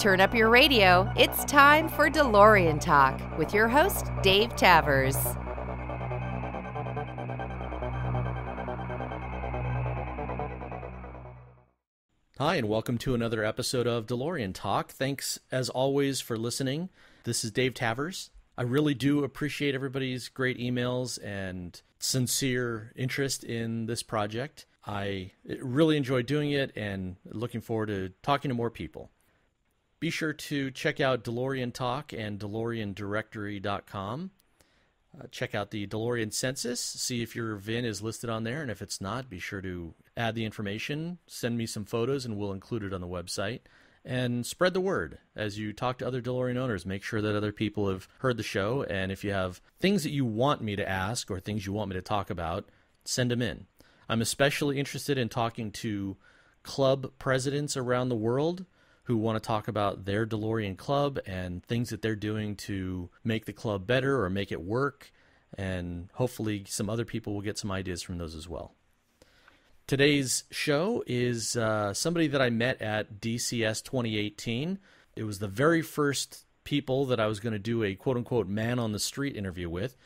Turn up your radio. It's time for DeLorean Talk with your host, Dave Tavers. Hi, and welcome to another episode of DeLorean Talk. Thanks, as always, for listening. This is Dave Tavers. I really do appreciate everybody's great emails and sincere interest in this project. I really enjoy doing it and looking forward to talking to more people. Be sure to check out DeLorean Talk and DeLoreanDirectory.com. Uh, check out the DeLorean census, see if your VIN is listed on there, and if it's not, be sure to add the information, send me some photos, and we'll include it on the website. And spread the word as you talk to other DeLorean owners. Make sure that other people have heard the show, and if you have things that you want me to ask or things you want me to talk about, send them in. I'm especially interested in talking to club presidents around the world who want to talk about their DeLorean club and things that they're doing to make the club better or make it work. And hopefully, some other people will get some ideas from those as well. Today's show is uh, somebody that I met at DCS 2018. It was the very first people that I was going to do a quote unquote man on the street interview with.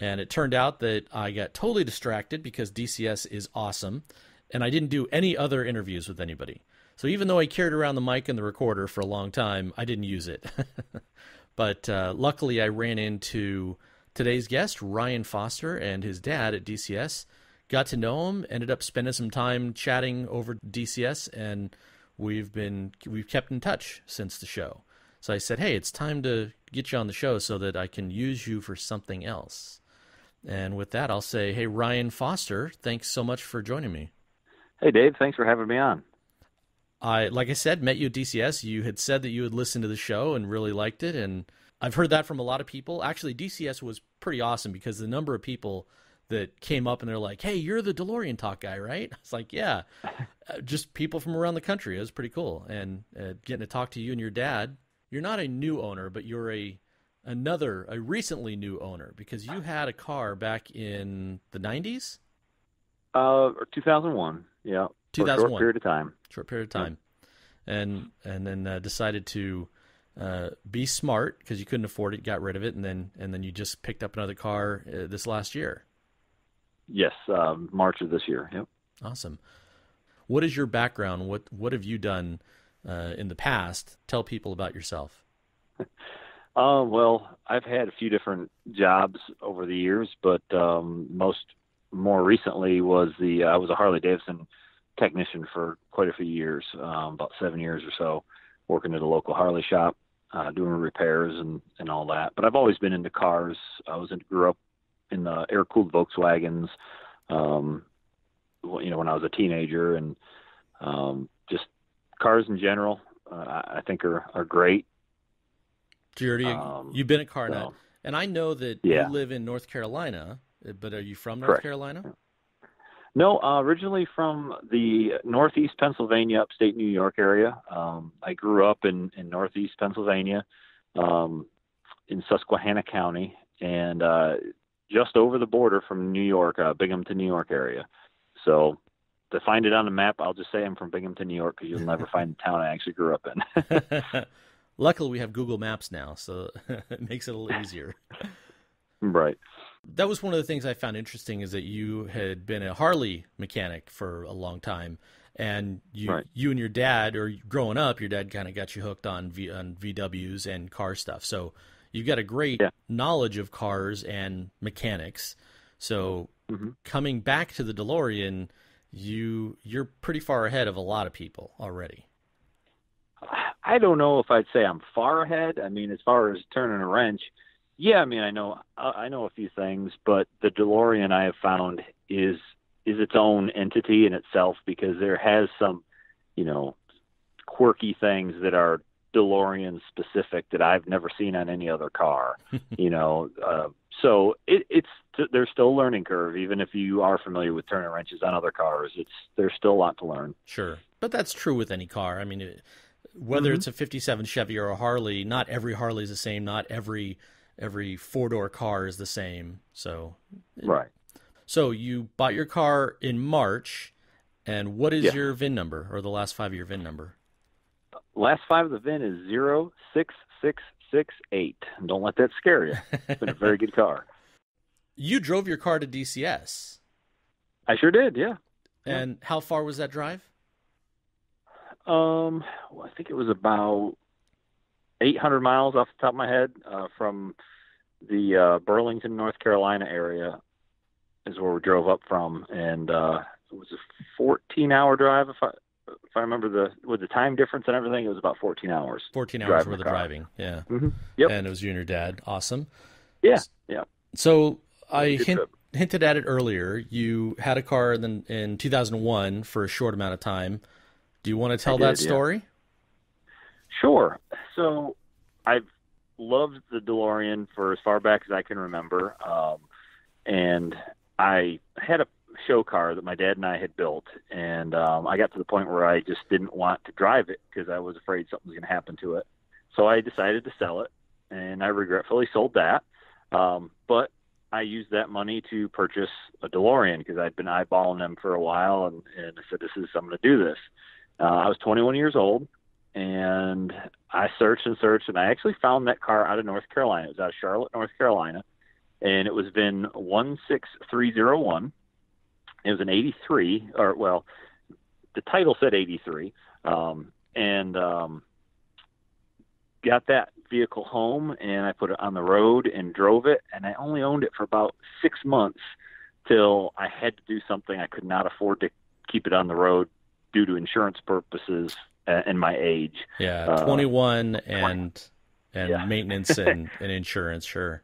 And it turned out that I got totally distracted because DCS is awesome. And I didn't do any other interviews with anybody. So even though I carried around the mic and the recorder for a long time, I didn't use it. but uh, luckily, I ran into today's guest, Ryan Foster, and his dad at DCS. Got to know him, ended up spending some time chatting over DCS, and we've been we've kept in touch since the show. So I said, "Hey, it's time to get you on the show so that I can use you for something else." And with that, I'll say, hey, Ryan Foster, thanks so much for joining me. Hey, Dave, thanks for having me on. I, like I said, met you at DCS. You had said that you had listened to the show and really liked it. And I've heard that from a lot of people. Actually, DCS was pretty awesome because the number of people that came up and they're like, hey, you're the DeLorean Talk guy, right? I was like, yeah. Uh, just people from around the country. It was pretty cool. And uh, getting to talk to you and your dad. You're not a new owner, but you're a another a recently new owner because you had a car back in the 90s uh or 2001 yeah 2001 short period of time. Short period of time. Yeah. and and then uh, decided to uh, be smart because you couldn't afford it got rid of it and then and then you just picked up another car uh, this last year. Yes um, march of this year. Yep. Awesome. What is your background? What what have you done uh, in the past? Tell people about yourself. Uh, well, I've had a few different jobs over the years, but um, most more recently was the uh, I was a Harley Davidson technician for quite a few years, um, about seven years or so, working at a local Harley shop, uh, doing repairs and and all that. But I've always been into cars. I was in, grew up in the air cooled Volkswagens, um, you know, when I was a teenager, and um, just cars in general. Uh, I think are are great already, um, you've been at CarNet, so, and I know that yeah. you live in North Carolina, but are you from North Correct. Carolina? No, uh, originally from the Northeast Pennsylvania, upstate New York area. Um, I grew up in, in Northeast Pennsylvania, um, in Susquehanna County, and uh, just over the border from New York, uh, Binghamton, New York area. So to find it on the map, I'll just say I'm from Binghamton, New York, because you'll never find the town I actually grew up in. Luckily, we have Google Maps now, so it makes it a little easier. right. That was one of the things I found interesting is that you had been a Harley mechanic for a long time, and you right. you and your dad, or growing up, your dad kind of got you hooked on v, on VWs and car stuff. So you've got a great yeah. knowledge of cars and mechanics. So mm-hmm. coming back to the DeLorean, you you're pretty far ahead of a lot of people already. I don't know if I'd say I'm far ahead. I mean, as far as turning a wrench, yeah. I mean, I know I know a few things, but the DeLorean I have found is is its own entity in itself because there has some, you know, quirky things that are DeLorean specific that I've never seen on any other car. you know, uh, so it, it's there's still a learning curve, even if you are familiar with turning wrenches on other cars. It's there's still a lot to learn. Sure, but that's true with any car. I mean. Whether mm-hmm. it's a 57 Chevy or a Harley, not every Harley is the same. Not every every four door car is the same. So right. So you bought your car in March, and what is yeah. your VIN number or the last five of your VIN number? last five of the VIN is zero six six six eight. Don't let that scare you. It's been a very good car. You drove your car to DCS. I sure did. Yeah. And how far was that drive? Um, well, I think it was about 800 miles off the top of my head uh, from the uh, Burlington, North Carolina area is where we drove up from, and uh, it was a 14 hour drive. If I if I remember the with the time difference and everything, it was about 14 hours. 14 hours worth of driving. Yeah. Mm-hmm. Yep. And it was you and your dad. Awesome. Yeah. Yeah. So I hint, hinted at it earlier. You had a car in, in 2001 for a short amount of time. Do you want to tell did, that story? Yeah. Sure. So I've loved the DeLorean for as far back as I can remember. Um, and I had a show car that my dad and I had built, and um, I got to the point where I just didn't want to drive it because I was afraid something was going to happen to it. So I decided to sell it, and I regretfully sold that. Um, but I used that money to purchase a DeLorean because I'd been eyeballing them for a while, and, and I said, "This is I'm going to do this." Uh, I was 21 years old, and I searched and searched, and I actually found that car out of North Carolina. It was out of Charlotte, North Carolina, and it was VIN 16301. It was an 83, or well, the title said 83, um, and um, got that vehicle home, and I put it on the road and drove it, and I only owned it for about six months till I had to do something I could not afford to keep it on the road due to insurance purposes and my age. Yeah, uh, 21 and and yeah. maintenance and, and insurance, sure.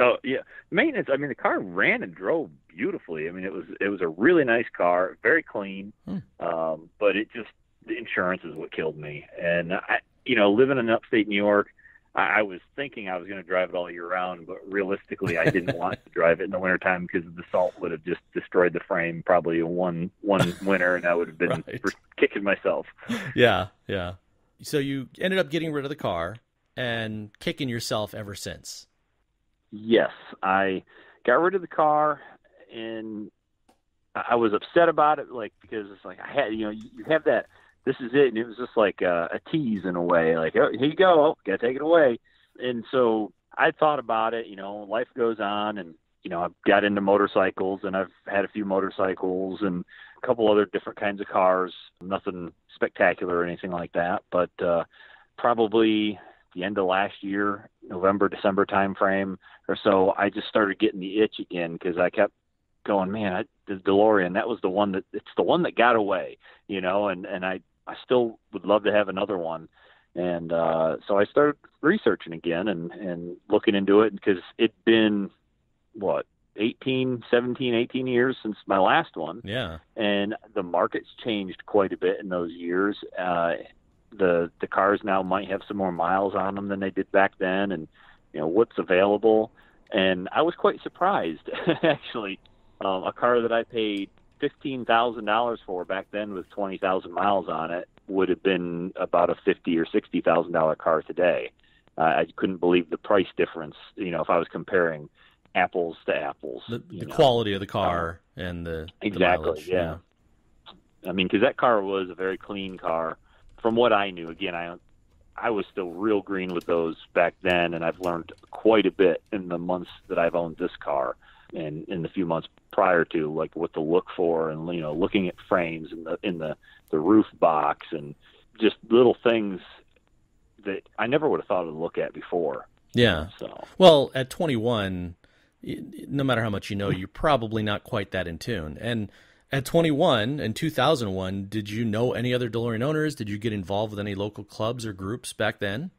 Oh yeah, maintenance. I mean, the car ran and drove beautifully. I mean, it was it was a really nice car, very clean. Hmm. Um, but it just the insurance is what killed me. And I, you know, living in upstate New York, I, I was thinking I was going to drive it all year round, but realistically, I didn't want to drive it in the wintertime because the salt would have just destroyed the frame probably one one winter, and I would have been right. kicking myself. Yeah, yeah. So you ended up getting rid of the car and kicking yourself ever since. Yes, I got rid of the car, and I was upset about it, like because it's like I had, you know, you have that. This is it, and it was just like a, a tease in a way, like oh, here you go, oh, gotta take it away. And so I thought about it. You know, life goes on, and you know, I've got into motorcycles, and I've had a few motorcycles and a couple other different kinds of cars. Nothing spectacular or anything like that, but uh, probably the end of last year, November, December timeframe or so, I just started getting the itch again because I kept going, man, I, the DeLorean, that was the one that it's the one that got away, you know, and and I I still would love to have another one. And uh, so I started researching again and, and looking into it because it'd been, what, 18, 17, 18 years since my last one. Yeah. And the market's changed quite a bit in those years. Uh, the the cars now might have some more miles on them than they did back then, and you know what's available. And I was quite surprised, actually. Um, a car that I paid fifteen thousand dollars for back then with twenty thousand miles on it would have been about a fifty or sixty thousand dollar car today. Uh, I couldn't believe the price difference. You know, if I was comparing apples to apples, the, the quality of the car uh, and the exactly, the yeah. yeah. I mean, because that car was a very clean car from what I knew, again, I I was still real green with those back then, and I've learned quite a bit in the months that I've owned this car, and in the few months prior to, like what to look for, and you know, looking at frames in the in the the roof box, and just little things that I never would have thought to look at before. Yeah. So well, at 21, no matter how much you know, you're probably not quite that in tune, and at 21 in 2001, did you know any other DeLorean owners? Did you get involved with any local clubs or groups back then?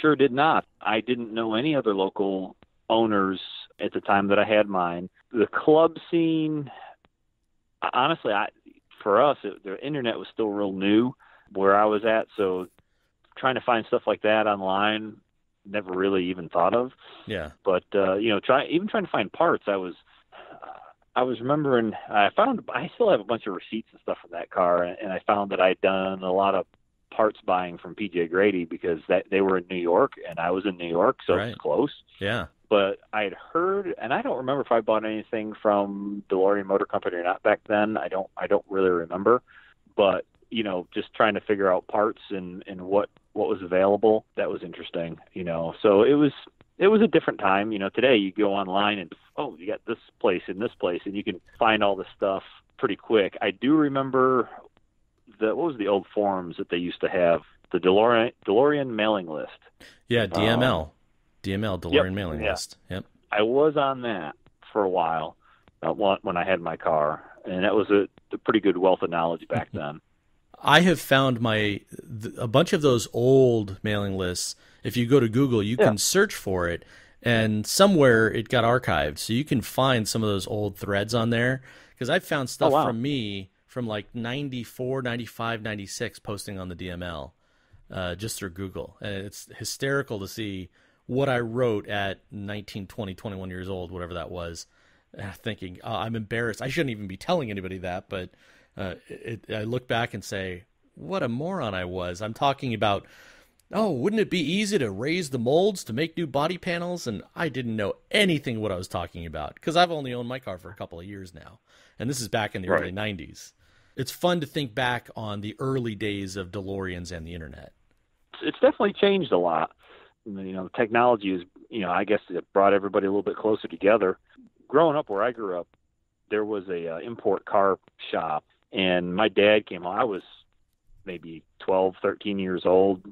Sure did not. I didn't know any other local owners at the time that I had mine. The club scene, honestly, I for us, it, the internet was still real new where I was at, so trying to find stuff like that online never really even thought of. Yeah. But uh, you know, try even trying to find parts, I was I was remembering I found I still have a bunch of receipts and stuff from that car, and I found that I'd done a lot of parts buying from PJ Grady because that they were in New York and I was in New York, so right. it's close. Yeah. But I had heard, and I don't remember if I bought anything from DeLorean Motor Company or not back then. I don't. I don't really remember. But you know, just trying to figure out parts and and what what was available. That was interesting, you know. So it was it was a different time. You know, today you go online and oh, you got this place and this place, and you can find all this stuff pretty quick. I do remember the what was the old forums that they used to have the DeLorean DeLorean mailing list. Yeah, DML, um, DML DeLorean yep, mailing yeah. list. Yep. I was on that for a while uh, when I had my car, and that was a, a pretty good wealth of knowledge back then. I have found my a bunch of those old mailing lists. If you go to Google, you yeah. can search for it, and somewhere it got archived, so you can find some of those old threads on there. Because I found stuff oh, wow. from me from like 94, 95, 96 posting on the DML uh, just through Google, and it's hysterical to see what I wrote at 19, 20, 21 years old, whatever that was. Uh, thinking oh, I'm embarrassed. I shouldn't even be telling anybody that, but uh, it, I look back and say, what a moron I was. I'm talking about, oh, wouldn't it be easy to raise the molds to make new body panels? And I didn't know anything what I was talking about because I've only owned my car for a couple of years now. And this is back in the right. early 90s. It's fun to think back on the early days of DeLoreans and the internet. It's definitely changed a lot. You know, technology is, you know, I guess it brought everybody a little bit closer together. Growing up where I grew up, there was a uh, import car shop and my dad came home. I was maybe 12, 13 years old,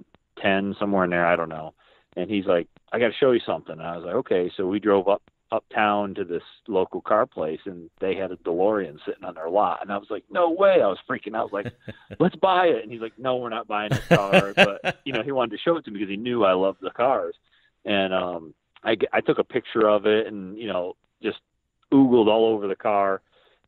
10, somewhere in there. I don't know. And he's like, I got to show you something. And I was like, okay. So we drove up uptown to this local car place and they had a DeLorean sitting on their lot. And I was like, no way. I was freaking out. I was like, let's buy it. And he's like, no, we're not buying this car. but, you know, he wanted to show it to me because he knew I loved the cars. And um, I, I took a picture of it and, you know, just oogled all over the car.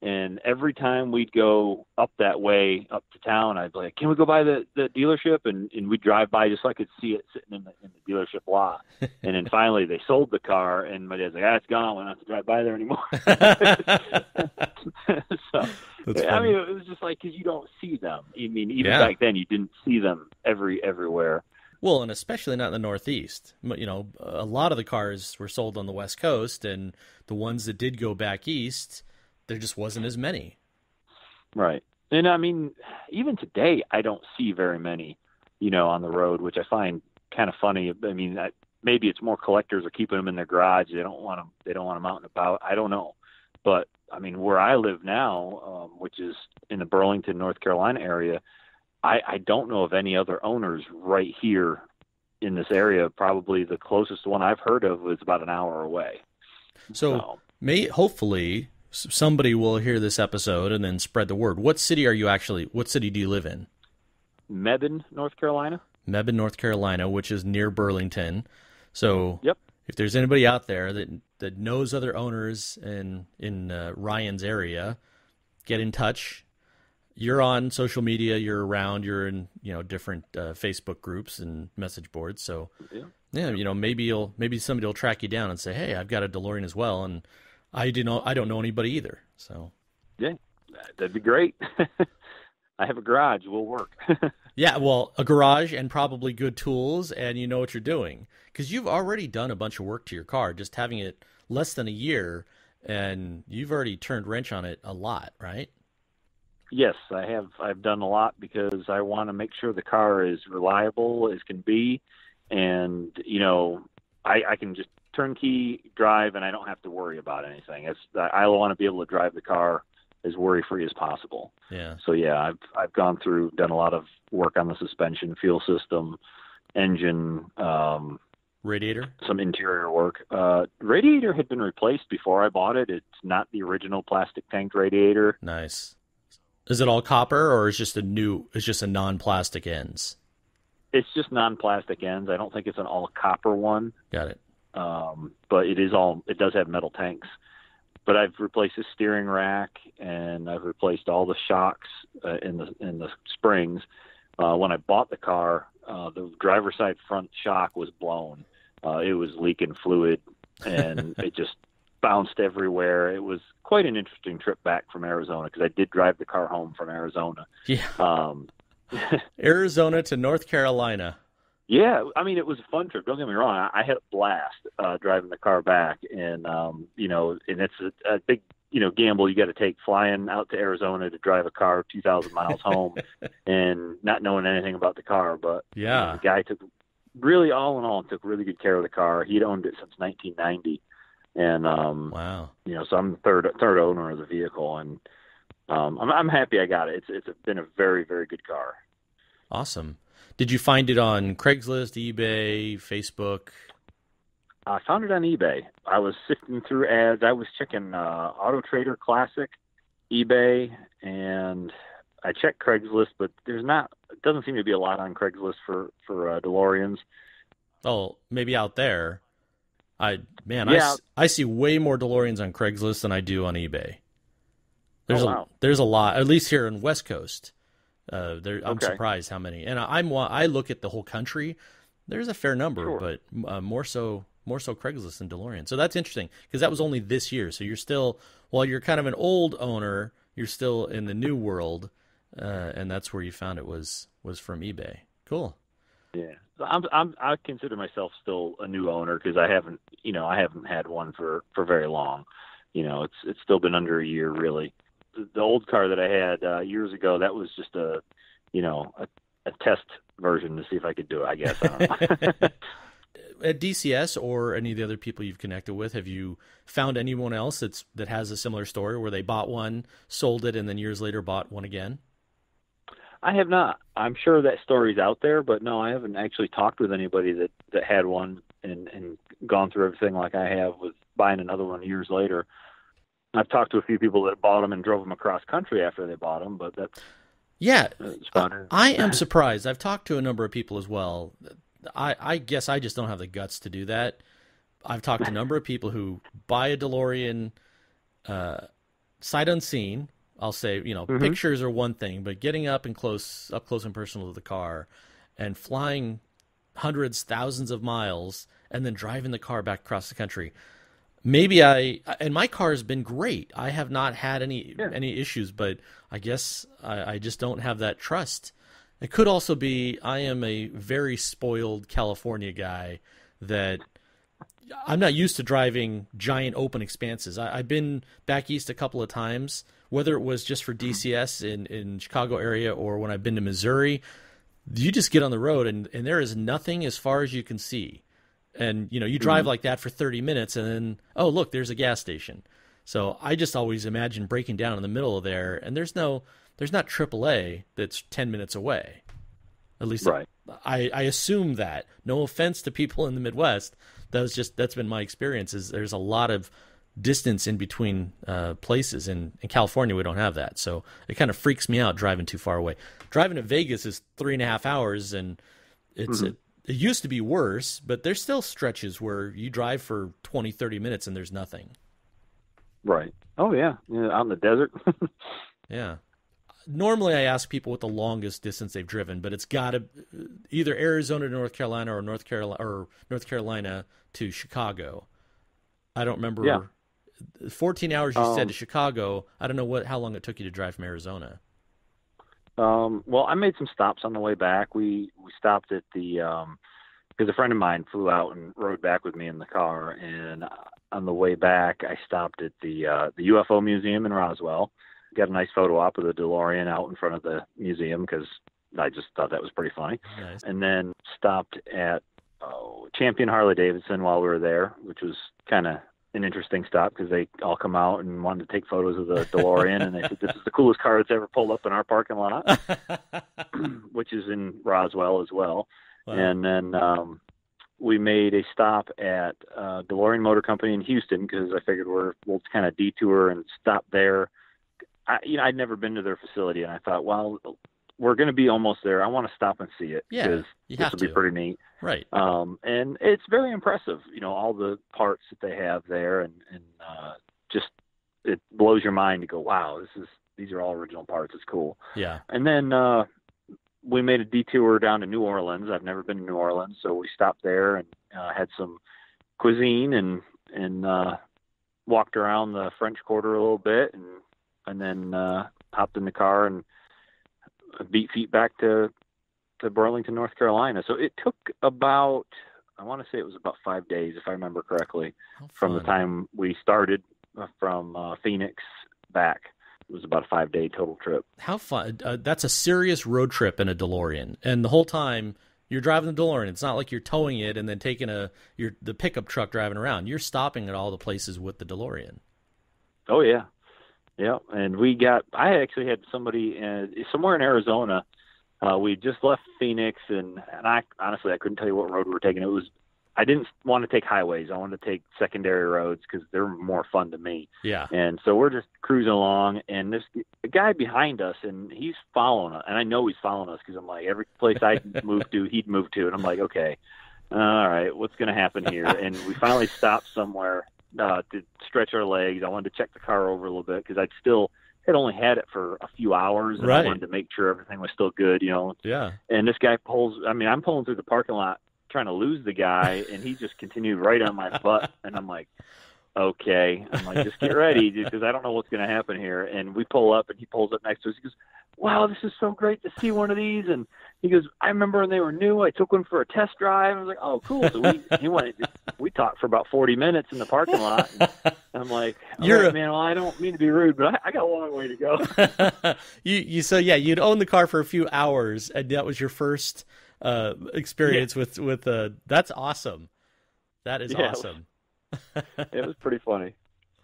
And every time we'd go up that way up to town, I'd be like, "Can we go by the, the dealership?" And and we'd drive by just so I could see it sitting in the in the dealership lot. and then finally they sold the car, and my dad's like, "Ah, it's gone. We don't have to drive by there anymore." so I mean, it was just like because you don't see them. I mean, even yeah. back then, you didn't see them every everywhere. Well, and especially not in the Northeast. You know, a lot of the cars were sold on the West Coast, and the ones that did go back east there just wasn't as many. Right. And I mean, even today, I don't see very many, you know, on the road, which I find kind of funny. I mean, I, maybe it's more collectors are keeping them in their garage. They don't want them. They don't want them out and about. I don't know. But I mean, where I live now, um, which is in the Burlington, North Carolina area, I, I don't know of any other owners right here in this area. Probably the closest one I've heard of is about an hour away. So, so. may hopefully somebody will hear this episode and then spread the word. What city are you actually? What city do you live in? Mebane, North Carolina. Mebane, North Carolina, which is near Burlington. So, yep. If there's anybody out there that that knows other owners in in uh, Ryan's area, get in touch. You're on social media. You're around. You're in you know different uh, Facebook groups and message boards. So yeah. yeah, you know maybe you'll maybe somebody will track you down and say, hey, I've got a DeLorean as well, and I do know I don't know anybody either. So yeah, that'd be great. I have a garage. We'll work. yeah, well, a garage and probably good tools, and you know what you're doing because you've already done a bunch of work to your car. Just having it less than a year, and you've already turned wrench on it a lot, right? Yes, I have. I've done a lot because I want to make sure the car is reliable as can be, and you know, I, I can just turnkey drive, and I don't have to worry about anything. It's I want to be able to drive the car as worry free as possible. Yeah. So yeah, I've I've gone through, done a lot of work on the suspension, fuel system, engine, um, radiator, some interior work. Uh, radiator had been replaced before I bought it. It's not the original plastic tank radiator. Nice. Is it all copper or is just a new? It's just a non-plastic ends. It's just non-plastic ends. I don't think it's an all copper one. Got it um, but it is all it does have metal tanks. But I've replaced the steering rack and I've replaced all the shocks uh, in the in the springs. Uh, when I bought the car, uh, the driver's side front shock was blown. Uh, it was leaking fluid and it just bounced everywhere. It was quite an interesting trip back from Arizona because I did drive the car home from Arizona. Yeah. Um, Arizona to North Carolina. Yeah, I mean, it was a fun trip. Don't get me wrong. I, I had a blast uh, driving the car back, and um, you know, and it's a, a big, you know, gamble you got to take flying out to Arizona to drive a car 2,000 miles home, and not knowing anything about the car. But yeah, you know, the guy took really, all in all, took really good care of the car. He'd owned it since 1990, and um, wow, you know, so I'm the third third owner of the vehicle, and um, I'm I'm happy I got it. It's it's been a very very good car. Awesome. Did you find it on Craigslist, eBay, Facebook? I found it on eBay. I was sifting through ads. I was checking uh, Auto Trader Classic, eBay, and I checked Craigslist, but there's not. It doesn't seem to be a lot on Craigslist for for uh, DeLoreans. Oh, maybe out there. I man, Yeah. I, I see way more DeLoreans on Craigslist than I do on eBay. There's Oh, a wow. there's a lot, at least here in West Coast. Uh, there, I'm Okay. surprised how many. And I'm I look at the whole country. There's a fair number, Sure. but uh, more so more so Craigslist than DeLorean. So that's interesting because that was only this year. So you're still while you're kind of an old owner, you're still in the new world, uh, and that's where you found it was was from eBay. Cool. Yeah, So I'm I'm I consider myself still a new owner because I haven't you know I haven't had one for for very long. You know, it's it's still been under a year really. The, old car that I had uh, years ago that was just a you know a, a test version to see if I could do it. I guess. I at DCS or any of the other people you've connected with, have you found anyone else that's that has a similar story where they bought one, sold it, and then years later bought one again? I have not. I'm sure that story's out there, but no, I haven't actually talked with anybody that that had one and and gone through everything like I have with buying another one years later. I've talked to a few people that bought them and drove them across country after they bought them, but that's, Yeah, about. I am surprised. I've talked to a number of people as well. I, I guess I just don't have the guts to do that. I've talked to a number of people who buy a DeLorean uh, sight unseen. I'll say, you know, Mhm. pictures are one thing, but getting up and close, up close and personal to the car, and flying hundreds, thousands of miles, and then driving the car back across the country. Maybe I and my car has been great. I have not had any Yeah. any issues, but I guess I, I just don't have that trust. It could also be I am a very spoiled California guy that I'm not used to driving giant open expanses. I, I've been back east a couple of times, whether it was just for mm-hmm. DCS in, in Chicago area or when I've been to Missouri. You just get on the road and, and there is nothing as far as you can see. And you know, you drive like that for 30 minutes and then oh look, there's a gas station. So I just always imagine breaking down in the middle of there and there's no there's not AAA that's 10 minutes away. At least Right. I, I assume that. No offense to people in the Midwest, that was just that's been my experience. Is there's a lot of distance in between uh, places. In in California, we don't have that, so it kind of freaks me out driving too far away. Driving to Vegas is three and a half hours, and it's it, it used to be worse, but there's still stretches where you drive for 20, 30 minutes and there's nothing. Right. Oh yeah, yeah out in the desert. Yeah. Normally, I ask people what the longest distance they've driven, but it's got to either Arizona to North Carolina or North Carolina or North Carolina to Chicago. I don't remember. Yeah. 14 hours you said Um, to Chicago. I don't know what how long it took you to drive from Arizona. Um, well, I made some stops on the way back. We we stopped at the um because a friend of mine flew out and rode back with me in the car, and uh, on the way back, I stopped at the uh, the UFO museum in Roswell. Got a nice photo op of the DeLorean out in front of the museum because I just thought that was pretty funny. Nice. And then stopped at oh, Champion Harley Davidson while we were there, which was kind of an interesting stop because they all come out and wanted to take photos of the DeLorean, and they said this is the coolest car that's ever pulled up in our parking lot which is in Roswell as well. Wow. And then um, we made a stop at uh, DeLorean Motor Company in Houston because I figured we're we'll kind of detour and stop there. I, you know, I'd never been to their facility, and I thought, well, we're going to be almost there. I want to stop and see it Yeah, because you this will be pretty neat. right. Um, and it's very impressive, you know, all the parts that they have there, and and uh, just it blows your mind to go, wow, this is these are all original parts. It's cool. Yeah. And then uh, we made a detour down to New Orleans. I've never been to New Orleans, so we stopped there and uh, had some cuisine and and uh, walked around the French Quarter a little bit, and and then uh, hopped in the car and beat feet back to to Burlington, North Carolina. So it took about I want to say it was about five days, if I remember correctly, from the time we started uh, from uh, Phoenix back. It was about a five day total trip. How fun! Uh, that's a serious road trip in a DeLorean, and the whole time you're driving the DeLorean. It's not like you're towing it and then taking a your the pickup truck driving around. You're stopping at all the places with the DeLorean. Oh yeah, yeah. And we got. I actually had somebody in, somewhere in Arizona uh, we just left Phoenix, and and I honestly I couldn't tell you what road we were taking. It was I didn't want to take highways. I wanted to take secondary roads because they're more fun to me. Yeah. And so we're just cruising along, and this guy behind us, and he's following us, and I know he's following us because I'm like every place I move to, he'd move to, and I'm like, okay, all right, what's going to happen here? And we finally stopped somewhere uh, to stretch our legs. I wanted to check the car over a little bit because I'd still had only had it for a few hours and right. I wanted to make sure everything was still good, you know. Yeah. And this guy pulls I mean, I'm pulling through the parking lot trying to lose the guy and he just continued right on my butt and I'm like, Okay. I'm like, just get ready because I don't know what's gonna happen here and we pull up and he pulls up next to us. He goes, Wow, this is so great to see one of these and he goes, I remember when they were new. I took one for a test drive. I was like, oh, cool. So we he went. We talked for about forty minutes in the parking lot. And I'm like, you're right, a... man. Well, I don't mean to be rude, but I, I got a long way to go. you you so yeah, you'd own the car for a few hours, and that was your first uh, experience yeah. with with uh, that's awesome. That is yeah, awesome. It was, pretty funny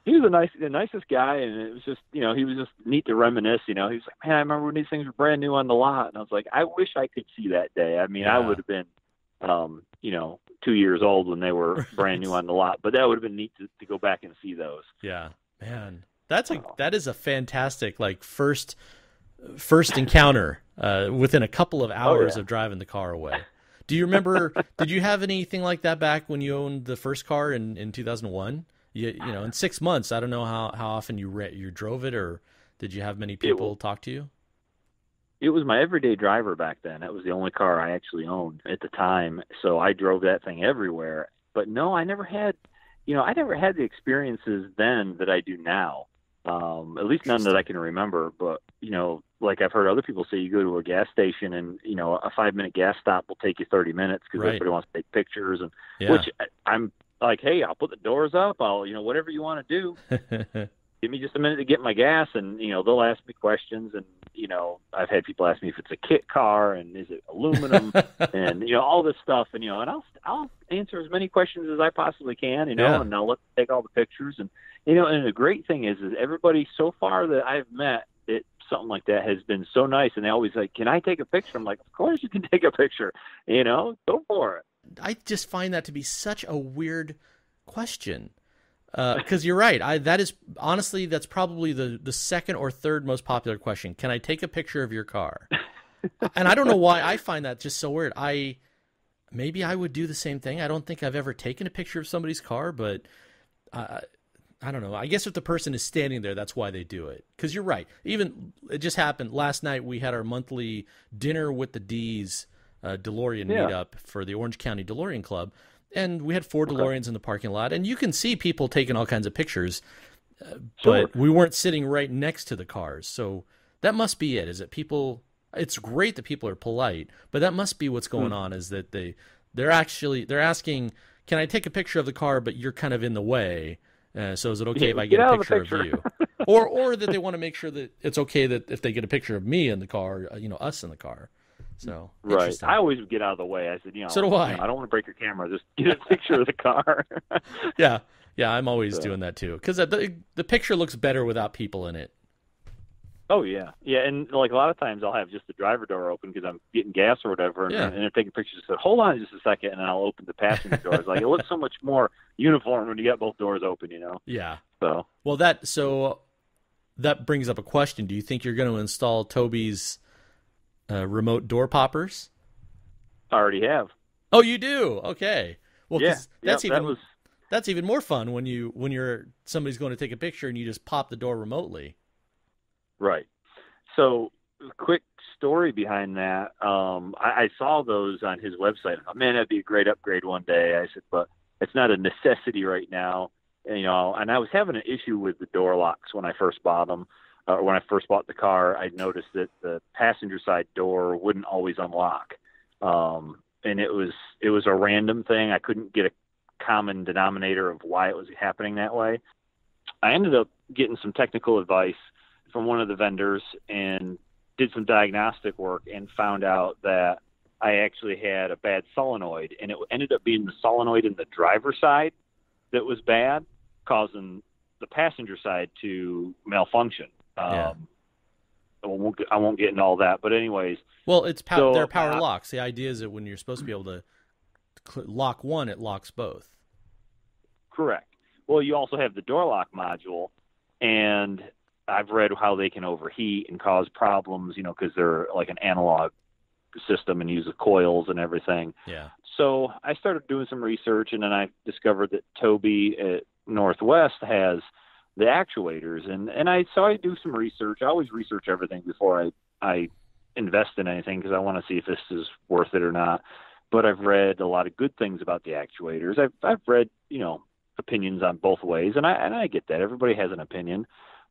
he was a nice, the nicest guy, and it was just, you know, he was just neat to reminisce. You know, he was like, man, I remember when these things were brand new on the lot, and I was like, I wish I could see that day. I mean, yeah. I would have been, um, you know, two years old when they were brand new on the lot, but that would have been neat to, to go back and see those. Yeah, man, that's a oh. that is a fantastic like first first encounter uh, within a couple of hours oh, yeah. of driving the car away. Do you remember? did you have anything like that back when you owned the first car in in two thousand one? you, you know in six months i don't know how, how often you re- you drove it or did you have many people talk to you it was my everyday driver back then that was the only car i actually owned at the time so i drove that thing everywhere but no i never had you know i never had the experiences then that i do now um at least none that i can remember but you know like i've heard other people say you go to a gas station and you know a five minute gas stop will take you 30 minutes because right. everybody wants to take pictures and yeah. which i'm like, hey, I'll put the doors up. I'll, you know, whatever you want to do. Give me just a minute to get my gas, and you know, they'll ask me questions, and you know, I've had people ask me if it's a kit car and is it aluminum, and you know, all this stuff, and you know, and I'll I'll answer as many questions as I possibly can, you know, yeah. and I'll let take all the pictures, and you know, and the great thing is, is everybody so far that I've met it something like that has been so nice and they always like can i take a picture i'm like of course you can take a picture you know go for it I just find that to be such a weird question. Because uh, you're right. I that is honestly that's probably the the second or third most popular question. Can I take a picture of your car? and I don't know why I find that just so weird. I maybe I would do the same thing. I don't think I've ever taken a picture of somebody's car, but uh, I don't know. I guess if the person is standing there, that's why they do it. Because you're right. Even it just happened last night. We had our monthly dinner with the D's uh, DeLorean yeah. meetup for the Orange County DeLorean Club, and we had four okay. DeLoreans in the parking lot, and you can see people taking all kinds of pictures, uh, sure. but we weren't sitting right next to the cars, so that must be it. Is that people? It's great that people are polite, but that must be what's going hmm. on. Is that they they're actually they're asking, can I take a picture of the car, but you're kind of in the way. Uh, so is it okay if I get, get a picture, picture, of you? or or that they want to make sure that it's okay that if they get a picture of me in the car, uh, you know, us in the car. So right, I always get out of the way. I said, you know, so do I. You know, I don't want to break your camera. Just get a picture of the car. yeah, yeah, I'm always so. doing that too because the the picture looks better without people in it. Oh yeah, yeah, and like a lot of times I'll have just the driver door open because I'm getting gas or whatever, and, yeah. and they're taking pictures. So hold on just a second, and I'll open the passenger doors. like it looks so much more uniform when you got both doors open, you know. Yeah. So well, that so that brings up a question. Do you think you're going to install Toby's uh, remote door poppers? I already have. Oh, you do? Okay. Well, yeah, that's yep, even that was... that's even more fun when you when you're somebody's going to take a picture and you just pop the door remotely. Right. So, quick story behind that. Um, I, I saw those on his website. I man, that'd be a great upgrade one day. I said, but it's not a necessity right now. And, you know, and I was having an issue with the door locks when I first bought them uh, when I first bought the car, I noticed that the passenger side door wouldn't always unlock. um, and it was it was a random thing. I couldn't get a common denominator of why it was happening that way. I ended up getting some technical advice from one of the vendors and did some diagnostic work and found out that I actually had a bad solenoid, and it ended up being the solenoid in the driver's side that was bad, causing the passenger side to malfunction. Yeah. Um, I won't get, I won't get into all that, but anyways, Well, it's pow- So, they're power uh, locks. The idea is that when you're supposed to be able to lock one, it locks both. Correct. Well, you also have the door lock module, and I've read how they can overheat and cause problems, you know, because they're like an analog system and use the coils and everything. Yeah. So I started doing some research, and then I discovered that Toby at Northwest has the actuators, and and I so I do some research. I always research everything before I I invest in anything because I want to see if this is worth it or not. But I've read a lot of good things about the actuators. I've I've read you know opinions on both ways, and I and I get that everybody has an opinion.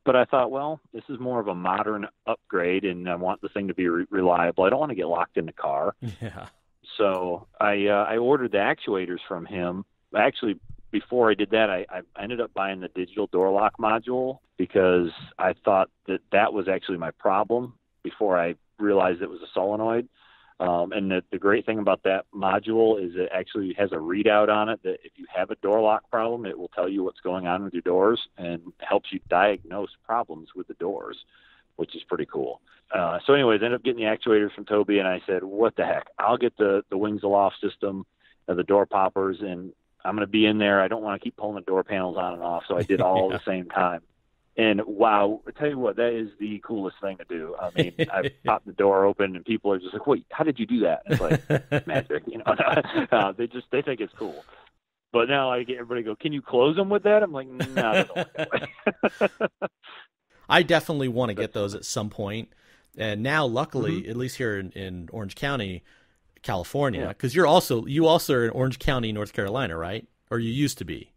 But I thought, well, this is more of a modern upgrade, and I want the thing to be re- reliable. I don't want to get locked in the car. Yeah. So I uh, I ordered the actuators from him. Actually, before I did that, I, I ended up buying the digital door lock module because I thought that that was actually my problem before I realized it was a solenoid. Um, and the, the great thing about that module is it actually has a readout on it that if you have a door lock problem, it will tell you what's going on with your doors and helps you diagnose problems with the doors, which is pretty cool. Uh, so, anyways, I ended up getting the actuators from Toby, and I said, "What the heck? I'll get the the wings aloft system, uh, the door poppers, and I'm going to be in there. I don't want to keep pulling the door panels on and off, so I did all Yeah. at the same time." And wow, I tell you what, that is the coolest thing to do. I mean, I popped the door open, and people are just like, "Wait, how did you do that?" It's like magic, you know. uh, they just they think it's cool. But now I get everybody go, "Can you close them with that?" I'm like, "No, it doesn't work that way." I definitely want to get those at some point. And now, luckily, Mm-hmm. at least here in, in Orange County, California, Yeah. because you're also you also are in Orange County, North Carolina, right? Or you used to be.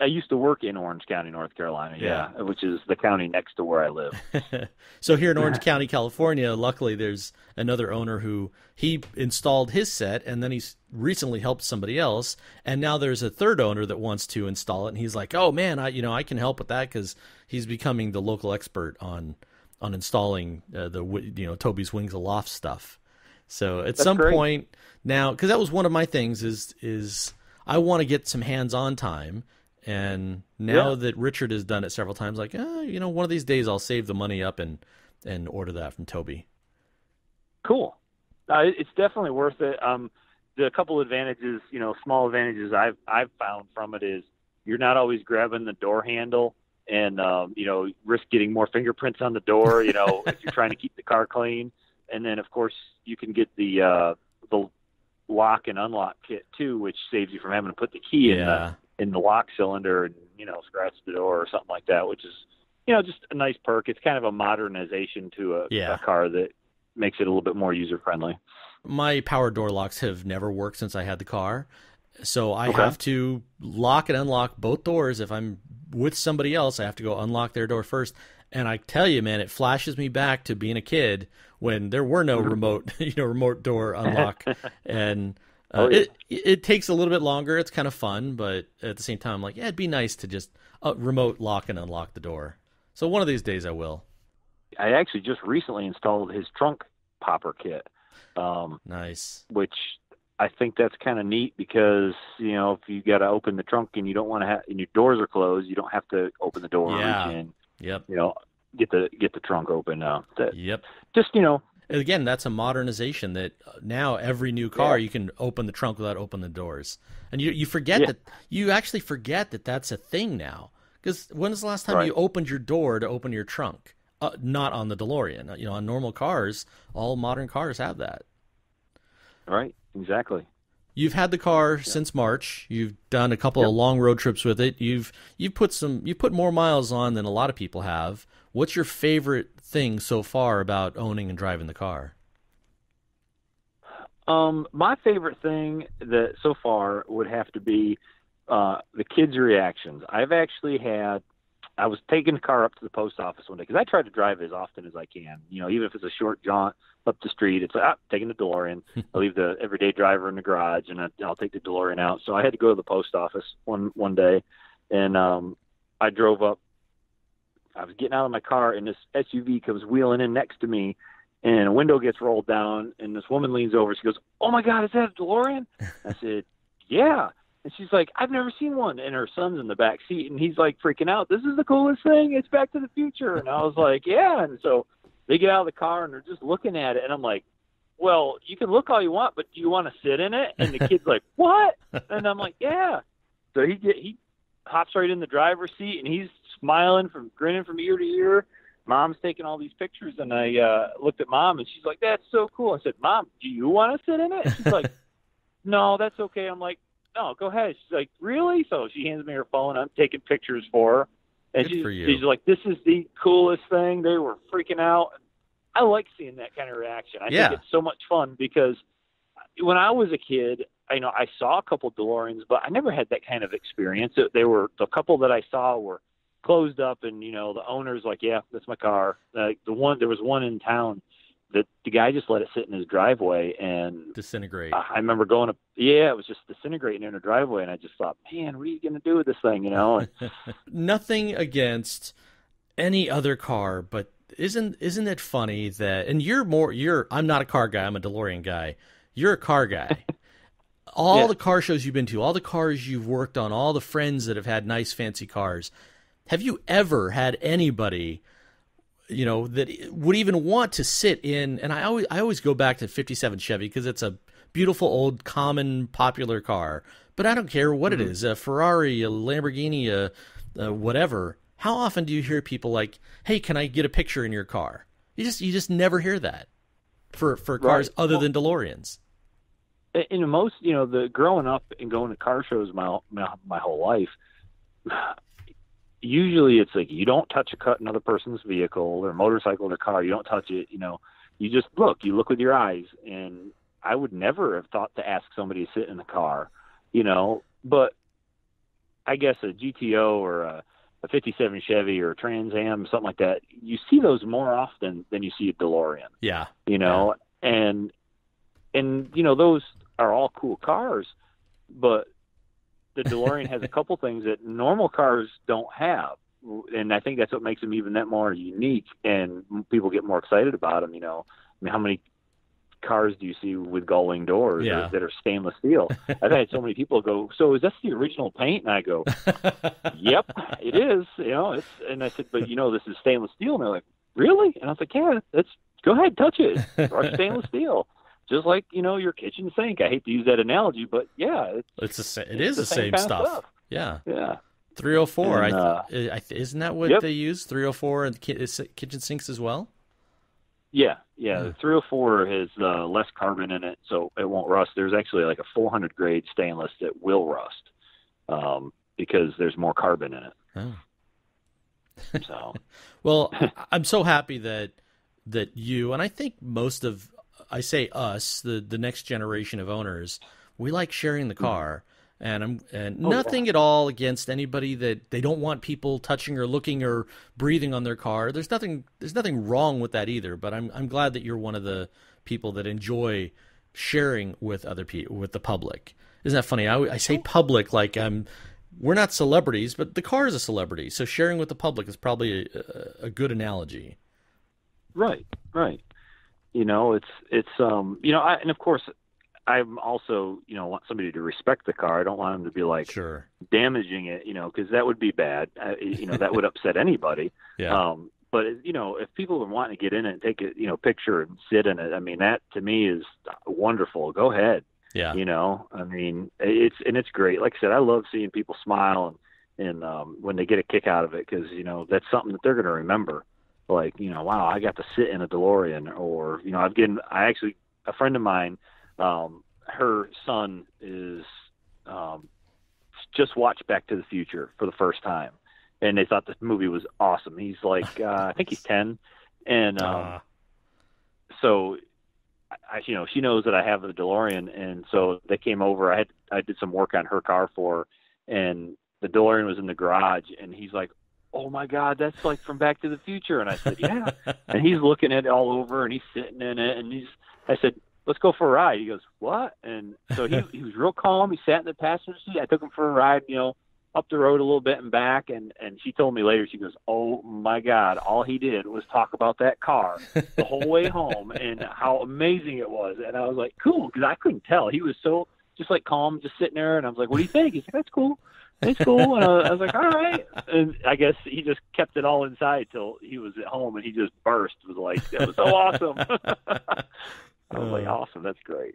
I used to work in Orange County, North Carolina, yeah, which is the county next to where I live. so here in Orange County, California, luckily there's another owner who he installed his set and then he's recently helped somebody else and now there's a third owner that wants to install it and he's like, "Oh man, I you know, I can help with that cuz he's becoming the local expert on on installing uh, the you know, Toby's Wings Aloft stuff." So at That's some great. point now cuz that was one of my things is is I want to get some hands-on time and now Yeah. that Richard has done it several times, like, uh, you know, one of these days I'll save the money up and and order that from Toby. Cool. Uh, it's definitely worth it. Um, the couple advantages, you know, small advantages I've I've found from it is you're not always grabbing the door handle and um, you know risk getting more fingerprints on the door. You know, if you're trying to keep the car clean, and then of course you can get the uh, the lock and unlock kit too, which saves you from having to put the key in the Yeah, in the lock cylinder and you know scratch the door or something like that, which is you know just a nice perk. It's kind of a modernization to a, Yeah. a car that makes it a little bit more user friendly. my power door locks have never worked since I had the car, so I Okay. have to lock and unlock both doors. If I'm with somebody else, I have to go unlock their door first. And I tell you, man, it flashes me back to being a kid when there were no mm-hmm. remote, you know, remote door unlock, and uh, Oh, yeah. it it takes a little bit longer. It's kind of fun, but at the same time, like, yeah, it'd be nice to just uh, remote lock and unlock the door. So one of these days, I will. I actually just recently installed his trunk popper kit, um, Nice. which I think that's kind of neat because you know if you got to open the trunk and you don't want to have and your doors are closed, you don't have to open the door, Yeah. reach in, Yep. you know, get the get the trunk open. Uh, that, Yep. just you know, And again, that's a modernization that uh, now every new car Yeah. you can open the trunk without opening the doors, and you you forget Yeah. that you actually forget that that's a thing now. Because when was the last time Right. you opened your door to open your trunk? Uh, not on the DeLorean. You know, on normal cars, all modern cars have that. right? Exactly. You've had the car since March. You've done a couple of long road trips with it. You've you've put some you've put more miles on than a lot of people have. What's your favorite thing so far about owning and driving the car? Um, my favorite thing that so far would have to be uh, the kids' reactions. I've actually had I was taking the car up to the post office one day because I try to drive as often as I can. You know, even if it's a short jaunt up the street, it's like ah, taking the DeLorean. I leave the everyday driver in the garage, and I, I'll take the DeLorean out. So I had to go to the post office one one day, and um, I drove up. I was getting out of my car, and this SUV comes wheeling in next to me, and a window gets rolled down, and this woman leans over. She goes, "Oh my God, is that a DeLorean?" I said, "Yeah." And she's like, I've never seen one. And her son's in the back seat, and he's like freaking out. This is the coolest thing. It's Back to the Future. And I was like, yeah. And so they get out of the car and they're just looking at it, and I'm like, well, you can look all you want, but do you want to sit in it? And the kid's like, what? And I'm like, yeah. So he get he hops right in the driver's seat, and he's smiling from grinning from ear to ear. Mom's taking all these pictures, and I uh, looked at mom, and she's like, "That's so cool." I said, "Mom, do you want to sit in it?" She's like, "No, that's okay." I'm like, no, go ahead. She's like, really? So she hands me her phone. I'm taking pictures for her. And she's, for she's like, this is the coolest thing. They were freaking out. I like seeing that kind of reaction. I Yeah. think it's so much fun because when I was a kid, I know I saw a couple DeLoreans, but I never had that kind of experience. They were the couple that I saw were closed up, and you know the owner's like, "Yeah, that's my car." Like the one, there was one in town that the guy just let it sit in his driveway, and Disintegrate. I remember going up. Yeah, it was just disintegrating in a driveway, and I just thought, man, what are you going to do with this thing? You know? And Nothing against any other car, but isn't isn't it funny that and you're more you're I'm not a car guy, I'm a DeLorean guy. You're a car guy. all Yeah. the car shows you've been to, all the cars you've worked on, all the friends that have had nice fancy cars. Have you ever had anybody you know that would even want to sit in and I always I always go back to 57 Chevy because it's a beautiful old common popular car. But I don't care what it mm-hmm. is, a Ferrari, a Lamborghini, a, a whatever. How often do you hear people like, "Hey, can I get a picture in your car?" You just you just never hear that for for cars Right. other Well- than DeLoreans. in most, you know, the growing up and going to car shows my my, my whole life. Usually, it's like you don't touch a cut another person's vehicle or motorcycle or car. You don't touch it. You know, you just look. You look with your eyes, and I would never have thought to ask somebody to sit in the car. You know, but I guess a GTO or a, a 57 Chevy or a Trans Am, something like that, you see those more often than you see a DeLorean Yeah. you know and and you know those are all cool cars but the DeLorean has a couple things that normal cars don't have and I think that's what makes them even that more unique and people get more excited about them you know I mean how many cars do you see with gull-wing doors Yeah. that, are stainless steel I've had so many people go so is that the original paint and I go yep, it is. You know, it's and I said, but you know, this is stainless steel, and they're like, really? And I was like, yeah, that's go ahead, touch it. Or stainless steel, just like you know your kitchen sink. I hate to use that analogy, but yeah, it's It's the sa- it It's is the the, same same, stuff. stuff. Yeah. yeah, 304. And, I, uh, th- I isn't that what Yep. they use? 304 and ki- kitchen sinks as well? yeah, yeah. Yeah. 304 has uh, less carbon in it, so it won't rust. There's actually like a 400 grade stainless that will rust um, because there's more carbon in it. Oh. So Well, I- I'm so happy that that you and I think most of I say us, the the next generation of owners, we like sharing the hmm. car. And I'm and Oh, yeah. nothing at all against anybody that they don't want people touching or looking or breathing on their car. There's nothing there's nothing wrong with that either, but I'm I'm glad that you're one of the people that enjoy sharing with other people with the public. Isn't that funny? I, I say public like I'm we're not celebrities, but the car is a celebrity. So sharing with the public is probably a, a, a good analogy. Right, right. You know, it's it's um, you know, I, and of course, I'm also you know want somebody to respect the car. I don't want them to be like Sure. damaging it, you know, because that would be bad. Uh, you know, that would upset anybody. Yeah. Um, but you know, if people are wanting to get in it and take a you know picture and sit in it, I mean, that to me is wonderful. Go ahead. yeah. You know, I mean, it's and it's great. Like I said, I love seeing people smile and and um, when they get a kick out of it because you know that's something that they're going to remember. Like you know, wow, I got to sit in a DeLorean, or you know, I've getting. I actually a friend of mine, um, her son is um, just watched Back to the Future for the first time, and they thought the movie was awesome. He's like, uh, I think he's ten, and um, Ah, so I, you know, she knows that I have the DeLorean, and so they came over. I had I did some work on her car for, her, and the DeLorean was in the garage, and he's like, "Oh my God, that's like from Back to the Future." And I said, "Yeah." and he's looking at it all over, and he's sitting in it, and he's. I said, "Let's go for a ride." He goes, "What?" And so he he was real calm. He sat in the passenger seat. I took him for a ride, you know, up the road a little bit and back. And and she told me later, she goes, "Oh my God, all he did was talk about that car the whole way home and how amazing it was." And I was like, "Cool," because I couldn't tell. He was so just like calm, just sitting there, and I was like, "What do you think?" He's like, "That's cool." It's cool. And I, was like, all right. And I guess he just kept it all inside till he was at home and he just burst. It was like, that was so awesome. I was like, Uh. awesome. That's great.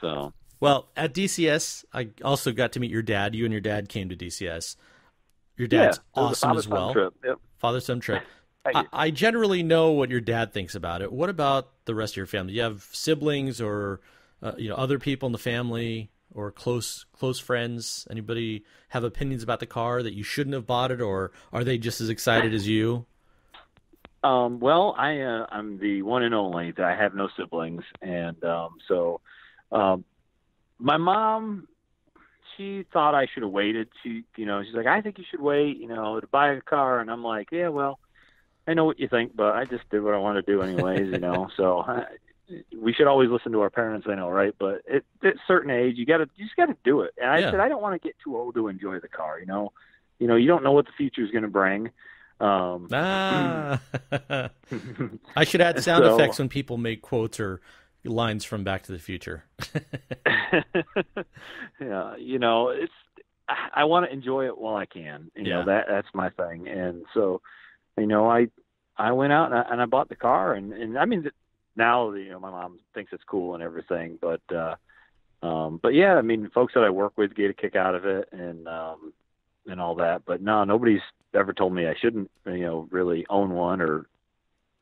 So, Well, at DCS, I also got to meet your dad. You and your dad came to DCS. Your dad's a awesome as well. Trip. Yep. Father son trip. I. I generally know what your dad thinks about it. What about the rest of your family? Do you have siblings or uh, you know other people in the family or close close friends? Anybody have opinions about the car that you shouldn't have bought it, or are they just as excited as you? Um, well, I uh, I'm the one and only. That I have no siblings, and um, so um, my mom, she thought I should have waited. She, you know, she's like, I think you should wait, you know, to buy a car, and I'm like, yeah, well, I know what you think, but I just did what I wanted to do anyways, you know. So we should always listen to our parents, I know, right? But at, at a certain age, you gotta, you just gotta do it. And I Yeah. said, I don't want to get too old to enjoy the car, you know. You know, you don't know what the future is going to bring. Um, Ah, I should add sound So- effects when people make quotes or lines from Back to the Future. yeah, you know, it's I, I want to enjoy it while I can. You Yeah. know, that that's my thing. And so, you know, I I went out and I, and I bought the car and and I mean now you know my mom thinks it's cool and everything, but uh um but yeah, I mean folks that I work with get a kick out of it and um and all that. But no, nobody's ever told me I shouldn't, you know, really own one or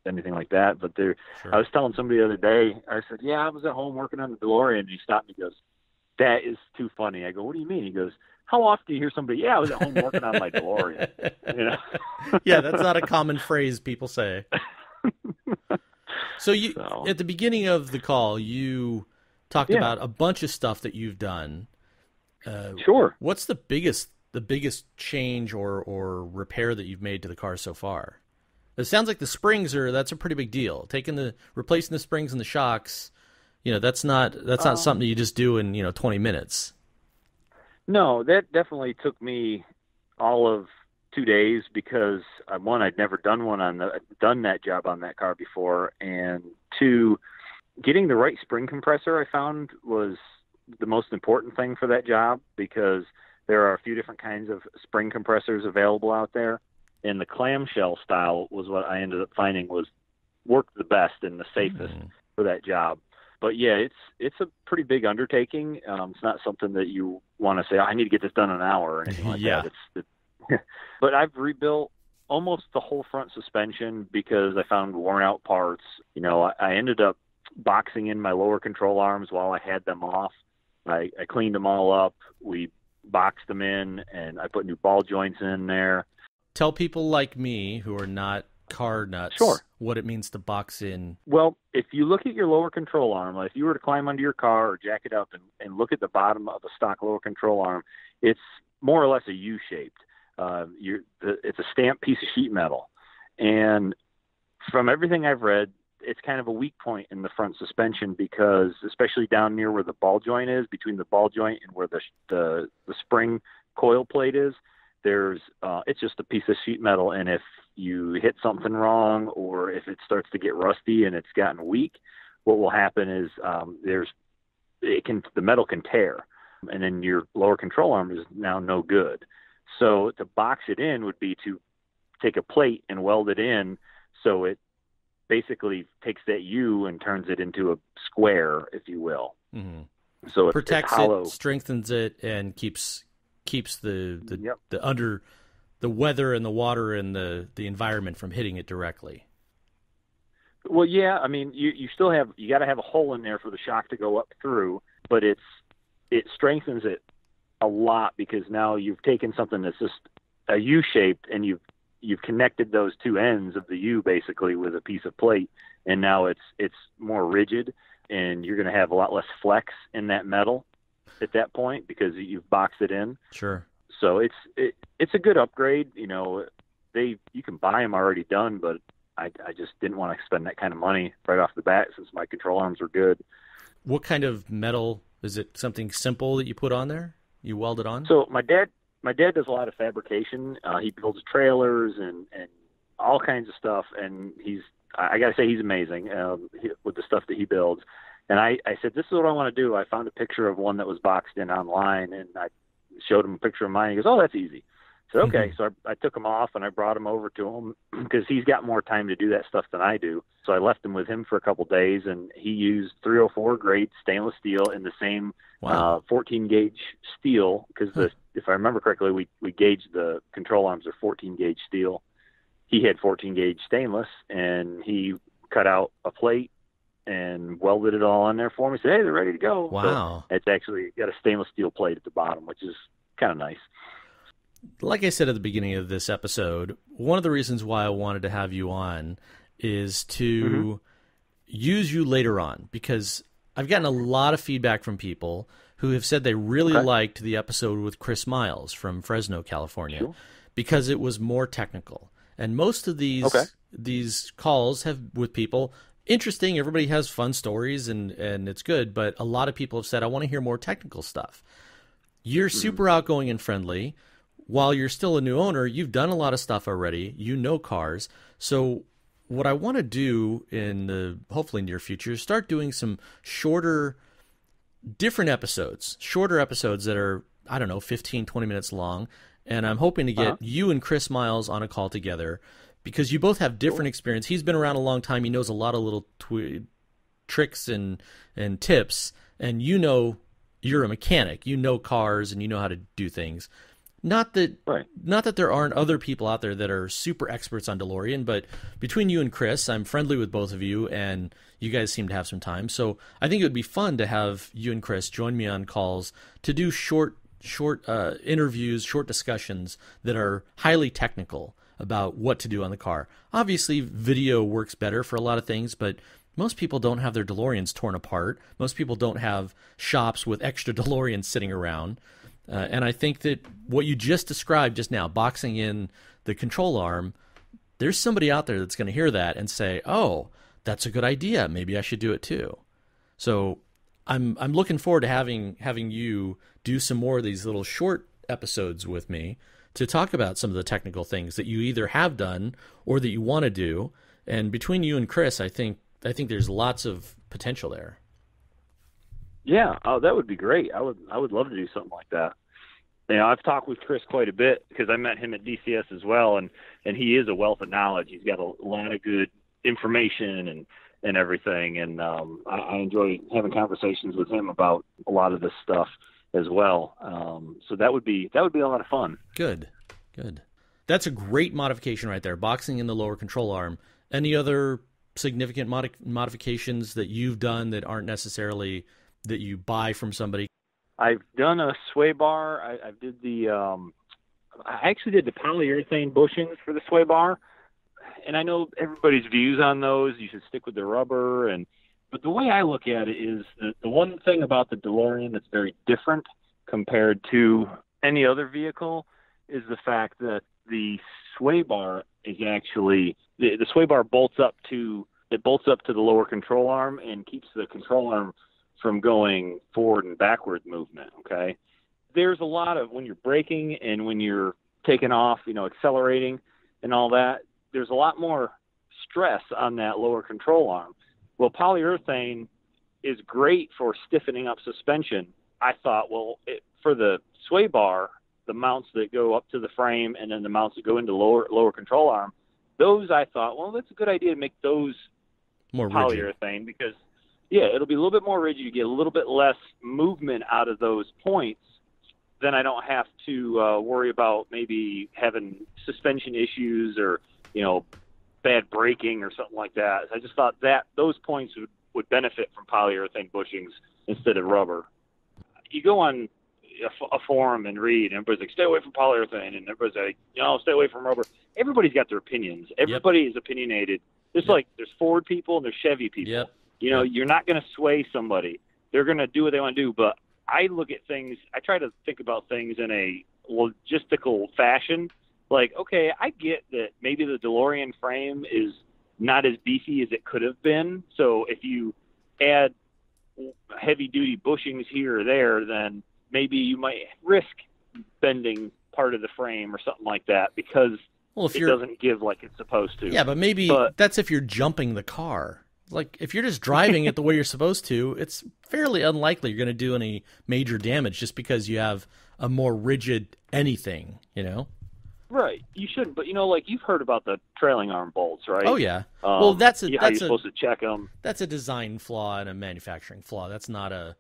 anything like that. But there Sure. I was telling somebody the other day, I said, Yeah, I was at home working on the DeLorean and he stopped me and goes, That is too funny. I go, What do you mean? He goes, How often do you hear somebody, Yeah, I was at home working on my DeLorean you know? yeah, that's not a common phrase people say. So you So- at the beginning of the call, you talked Yeah. about a bunch of stuff that you've done. Uh, Sure. what's the biggest the biggest change or or repair that you've made to the car so far? It sounds like the springs are that's a pretty big deal. Taking the replacing the springs and the shocks, you know, that's not that's not Um, something you just do in, you know, 20 minutes. No, that definitely took me all of two days because uh, one, I'd never done one on the done that job on that car before, and two, getting the right spring compressor I found was the most important thing for that job because there are a few different kinds of spring compressors available out there, and the clamshell style was what I ended up finding was worked the best and the safest Mm. for that job. But yeah, it's it's a pretty big undertaking. Um, it's not something that you want to say, "I need to get this done in an hour" or anything like Yeah. that. It's, it, but I've rebuilt almost the whole front suspension because I found worn out parts. You know, I, I ended up boxing in my lower control arms while I had them off. I, I cleaned them all up. We boxed them in, and I put new ball joints in there. Tell people like me who are not car nuts Sure. what it means to box in. Well, if you look at your lower control arm, like if you were to climb under your car or jack it up and, and look at the bottom of a stock lower control arm, it's more or less a U shaped. Uh, you're, it's a stamped piece of sheet metal, and from everything I've read, it's kind of a weak point in the front suspension because, especially down near where the ball joint is, between the ball joint and where the the, the spring coil plate is, there's uh, it's just a piece of sheet metal, and if you hit something wrong or if it starts to get rusty and it's gotten weak, what will happen is um, there's it can the metal can tear, and then your lower control arm is now no good. So to box it in would be to take a plate and weld it in so it basically takes that U and turns it into a square, if you will. Mhm. So it Protects it's hollow. it, strengthens it, and keeps keeps the the, Yep. the under the weather and the water and the the environment from hitting it directly. Well, yeah, I mean, you you still have you got to have a hole in there for the shock to go up through, but it's it strengthens it a lot because now you've taken something that's just a U shaped and you've you've connected those two ends of the U basically with a piece of plate, and now it's it's more rigid, and you're going to have a lot less flex in that metal at that point because you've boxed it in. Sure. So it's it, it's a good upgrade. You know, they you can buy them already done, but I, I just didn't want to spend that kind of money right off the bat since my control arms were good. What kind of metal is it? Something simple that you put on there? You weld it on? So my dad, my dad does a lot of fabrication. Uh, he builds trailers and and all kinds of stuff, and he's I gotta say he's amazing um, with the stuff that he builds. And I, I said, this is what I want to do. I found a picture of one that was boxed in online, and I showed him a picture of mine. He goes, oh, that's easy. Said, okay. Mm-hmm. So I, I took him off and I brought him over to him because he's got more time to do that stuff than I do. So I left him with him for a couple of days, and he used 304 grade stainless steel in the same wow. uh, 14 gauge steel because the if I remember correctly, we we gauged the control arms are 14 gauge steel. He had 14 gauge stainless, and he cut out a plate and welded it all on there for me. Said, "Hey, they're ready to go." Wow! it's actually got a stainless steel plate at the bottom, which is kind of nice. Like I said at the beginning of this episode, one of the reasons why I wanted to have you on is to mm-hmm. use you later on because I've gotten a lot of feedback from people who have said they really okay. liked the episode with Chris Miles from Fresno, California, sure. because it was more technical. And most of these okay. these calls have with people interesting. Everybody has fun stories and and it's good, but a lot of people have said I want to hear more technical stuff. You're mm-hmm. super outgoing and friendly. While you're still a new owner, you've done a lot of stuff already. You know cars. So what I want to do in the hopefully near future is start doing some shorter different episodes, shorter episodes that are I don't know, 15 20 minutes long, and I'm hoping to get uh-huh. you and Chris Miles on a call together because you both have different experience. He's been around a long time. He knows a lot of little tw- tricks and and tips, and you know you're a mechanic. You know cars and you know how to do things. Not that right. not that there aren't other people out there that are super experts on DeLorean, but between you and Chris, I'm friendly with both of you and you guys seem to have some time. So I think it would be fun to have you and Chris join me on calls to do short short uh, interviews, short discussions that are highly technical about what to do on the car. Obviously, video works better for a lot of things, but most people don't have their DeLoreans torn apart. Most people don't have shops with extra DeLoreans sitting around. Uh, and I think that what you just described just now, boxing in the control arm, there's somebody out there that's going to hear that and say, "Oh, that's a good idea. Maybe I should do it too." So I'm I'm looking forward to having having you do some more of these little short episodes with me to talk about some of the technical things that you either have done or that you want to do. And between you and Chris, I think I think there's lots of potential there. Yeah, oh, that would be great. I would I would love to do something like that. You know, I've talked with Chris quite a bit because I met him at DCS as well, and and he is a wealth of knowledge. He's got a lot of good information and and everything, and um, I, I enjoy having conversations with him about a lot of this stuff as well. Um, so that would be that would be a lot of fun. Good, good. That's a great modification right there. Boxing in the lower control arm. Any other significant mod- modifications that you've done that aren't necessarily that you buy from somebody? I've done a sway bar. I, I did the. Um, I actually did the polyurethane bushings for the sway bar, and I know everybody's views on those. You should stick with the rubber and but the way I look at it is that the one thing about the DeLorean that's very different compared to any other vehicle is the fact that the sway bar is actually the, the sway bar bolts up to it bolts up to the lower control arm and keeps the control arm from going forward and backward movement. Okay, there's a lot of when you're braking and when you're taking off, you know, accelerating and all that. There's a lot more stress on that lower control arm. Well, polyurethane is great for stiffening up suspension. I thought, well, it, for the sway bar, the mounts that go up to the frame and then the mounts that go into lower lower control arm, those I thought, well, that's a good idea to make those more polyurethane because yeah, it'll be a little bit more rigid. You get a little bit less movement out of those points. Then I don't have to uh, worry about maybe having suspension issues or you know bad braking or something like that. I just thought that those points would, would benefit from polyurethane bushings instead of rubber. You go on a, a forum and read, and everybody's like, stay away from polyurethane, and everybody's like, you know, stay away from rubber. Everybody's got their opinions. Everybody yep. is opinionated. There's yep. like there's Ford people and there's Chevy people. Yep. You know, you're not going to sway somebody. They're going to do what they want to do. But I look at things. I try to think about things in a logistical fashion like, okay, I get that maybe the DeLorean frame is not as beefy as it could have been. So if you add heavy duty bushings here or there, then maybe you might risk bending part of the frame or something like that because well, if it doesn't give like it's supposed to. Yeah, but maybe But- that's if you're jumping the car. Like if you're just driving it the way you're supposed to, it's fairly unlikely you're going to do any major damage just because you have a more rigid anything, you know? Right, you shouldn't. But you know, like you've heard about the trailing arm bolts, right? Oh yeah. Um, well, that's a yeah, how that's you're a supposed to check them. that's a design flaw and a manufacturing flaw. That's not a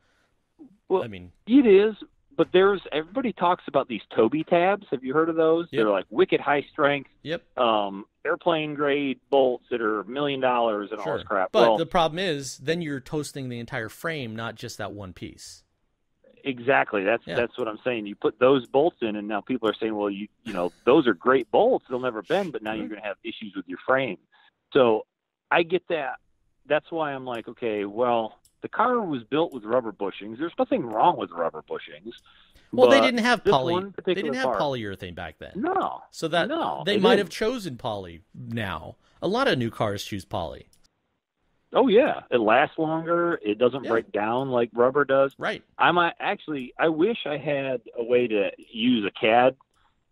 Well, I mean, It is, but there's everybody talks about these Toby tabs. Have you heard of those? Yep. They're like wicked high strength, yep. um, airplane grade bolts that are a million dollars and all Sure. this crap. But well, the problem is then you're toasting the entire frame, not just that one piece. exactly. That's Yeah. that's what I'm saying. You put those bolts in, and now people are saying, well, you you know, those are great bolts. They'll never bend, but now you're going to have issues with your frame. So I get that. That's why I'm like, okay, well, the car was built with rubber bushings. There's nothing wrong with rubber bushings. Well, they didn't have poly. They didn't have part- polyurethane back then. No, So that No, they they might didn't. have chosen poly now. A lot of new cars choose poly. Oh yeah, it lasts longer. It doesn't Yeah. break down like rubber does. Right. I might actually. I wish I had a way to use a CAD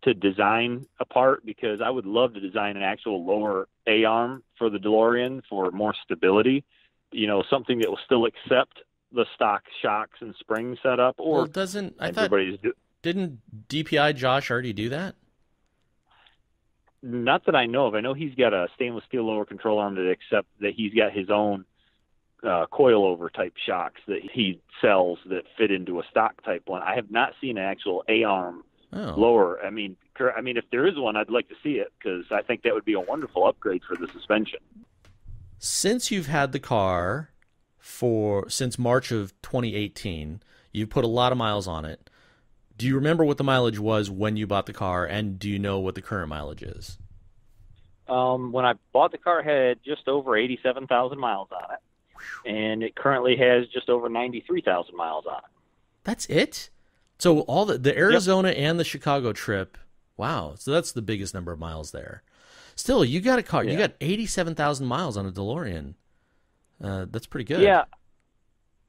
to design a part because I would love to design an actual lower A arm for the DeLorean for more stability. You know, something that will still accept the stock shocks and spring setup. Or well, doesn't I thought everybody's do- didn't DPI Josh already do that? not that I know of. I know he's got a stainless steel lower control arm that except that he's got his own uh, coilover type shocks that he sells that fit into a stock type one. I have not seen an actual A arm Oh. lower. I mean, I mean, if there is one, I'd like to see it because I think that would be a wonderful upgrade for the suspension. Since you've had the car for since March of 2018, you've put a lot of miles on it. Do you remember what the mileage was when you bought the car, and do you know what the current mileage is? Um, when I bought the car, it had just over eighty-seven thousand miles on it, and it currently has just over ninety-three thousand miles on it. That's it. So all the the Arizona and the Chicago trip. Wow. So that's the biggest number of miles there. Still, you got a car. You got eighty-seven thousand miles on a DeLorean. Uh, that's pretty good. Yeah.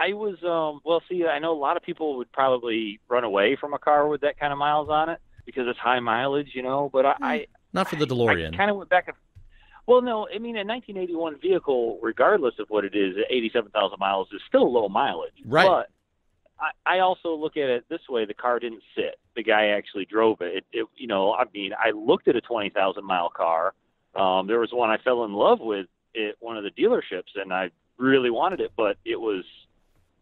I was um well see I know a lot of people would probably run away from a car with that kind of miles on it because it's high mileage, you know, but I, I Not for the I DeLorean. kind of went back and well, no, I mean a 1981 vehicle, regardless of what it is, at 87,000 miles is still low mileage. Right. But I, I also look at it this way: the car didn't sit; the guy actually drove it. It, it you know, I mean, I looked at a 20,000 mile car. Um, there was one I fell in love with at one of the dealerships, and I really wanted it, but it was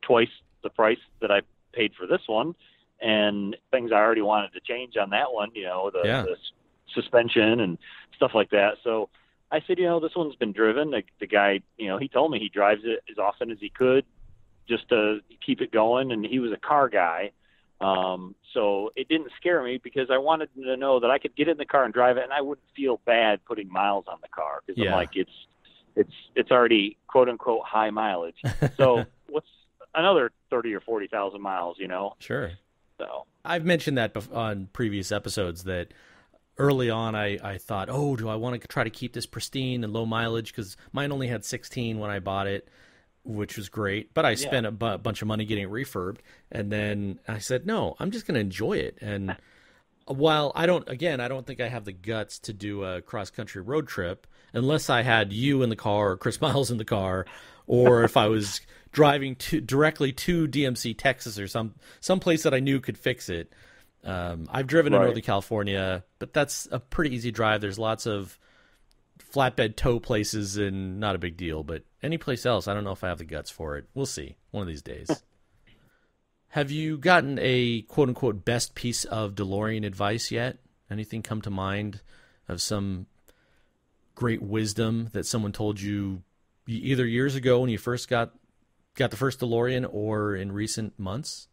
twice the price that I paid for this one, and things I already wanted to change on that one. You know, the, Yeah. the suspension and stuff like that. So I said, you know, this one's been driven. The, the guy, you know, he told me he drives it as often as he could just to keep it going, and he was a car guy. Um, so it didn't scare me because I wanted to know that I could get in the car and drive it, and I wouldn't feel bad putting miles on the car because Yeah. I'm like, it's it's it's already quote unquote high mileage. So what's another thirty or forty thousand miles? You know, Sure. so I've mentioned that on previous episodes that early on I, I thought, oh, do I want to try to keep this pristine and low mileage? Because mine only had 16 when I bought it, which was great. But I spent a bu- bunch of money getting it refurbed. And then I said, no, I'm just going to enjoy it. And while I don't, again, I don't think I have the guts to do a cross country road trip unless I had you in the car or Chris Miles in the car, or if I was driving to directly to DMC Texas or some some place that I knew could fix it. Um, I've driven in Northern California, but that's a pretty easy drive. There's lots of flatbed tow places and not a big deal. But any place else, I don't know if I have the guts for it. We'll see one of these days. have you gotten a quote unquote best piece of DeLorean advice yet? Anything come to mind of some great wisdom that someone told you either years ago when you first got got the first DeLorean or in recent months?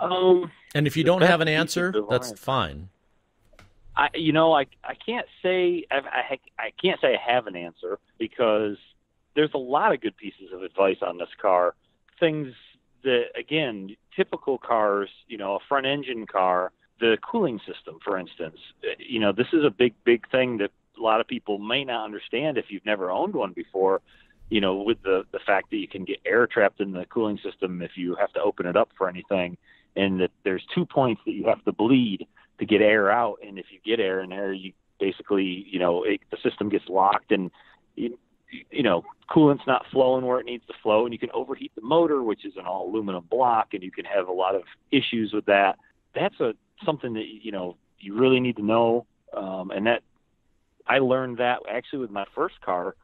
um, And if you don't have an best piece of answer, that's fine. I you know I I can't say I, I I can't say I have an answer because there's a lot of good pieces of advice on this car. Things that again typical cars, you know, a front engine car the cooling system, for instance. You know, this is a big, big thing that a lot of people may not understand if you've never owned one before. You know, with the the fact that you can get air trapped in the cooling system if you have to open it up for anything, and that there's two points that you have to bleed to get air out, and if you get air in there, you basically, you know, it, the system gets locked and you, you know, coolant's not flowing where it needs to flow, and you can overheat the motor, which is an all aluminum block, and you can have a lot of issues with that. That's a something that you know you really need to know, um, and that I learned that actually with my first car,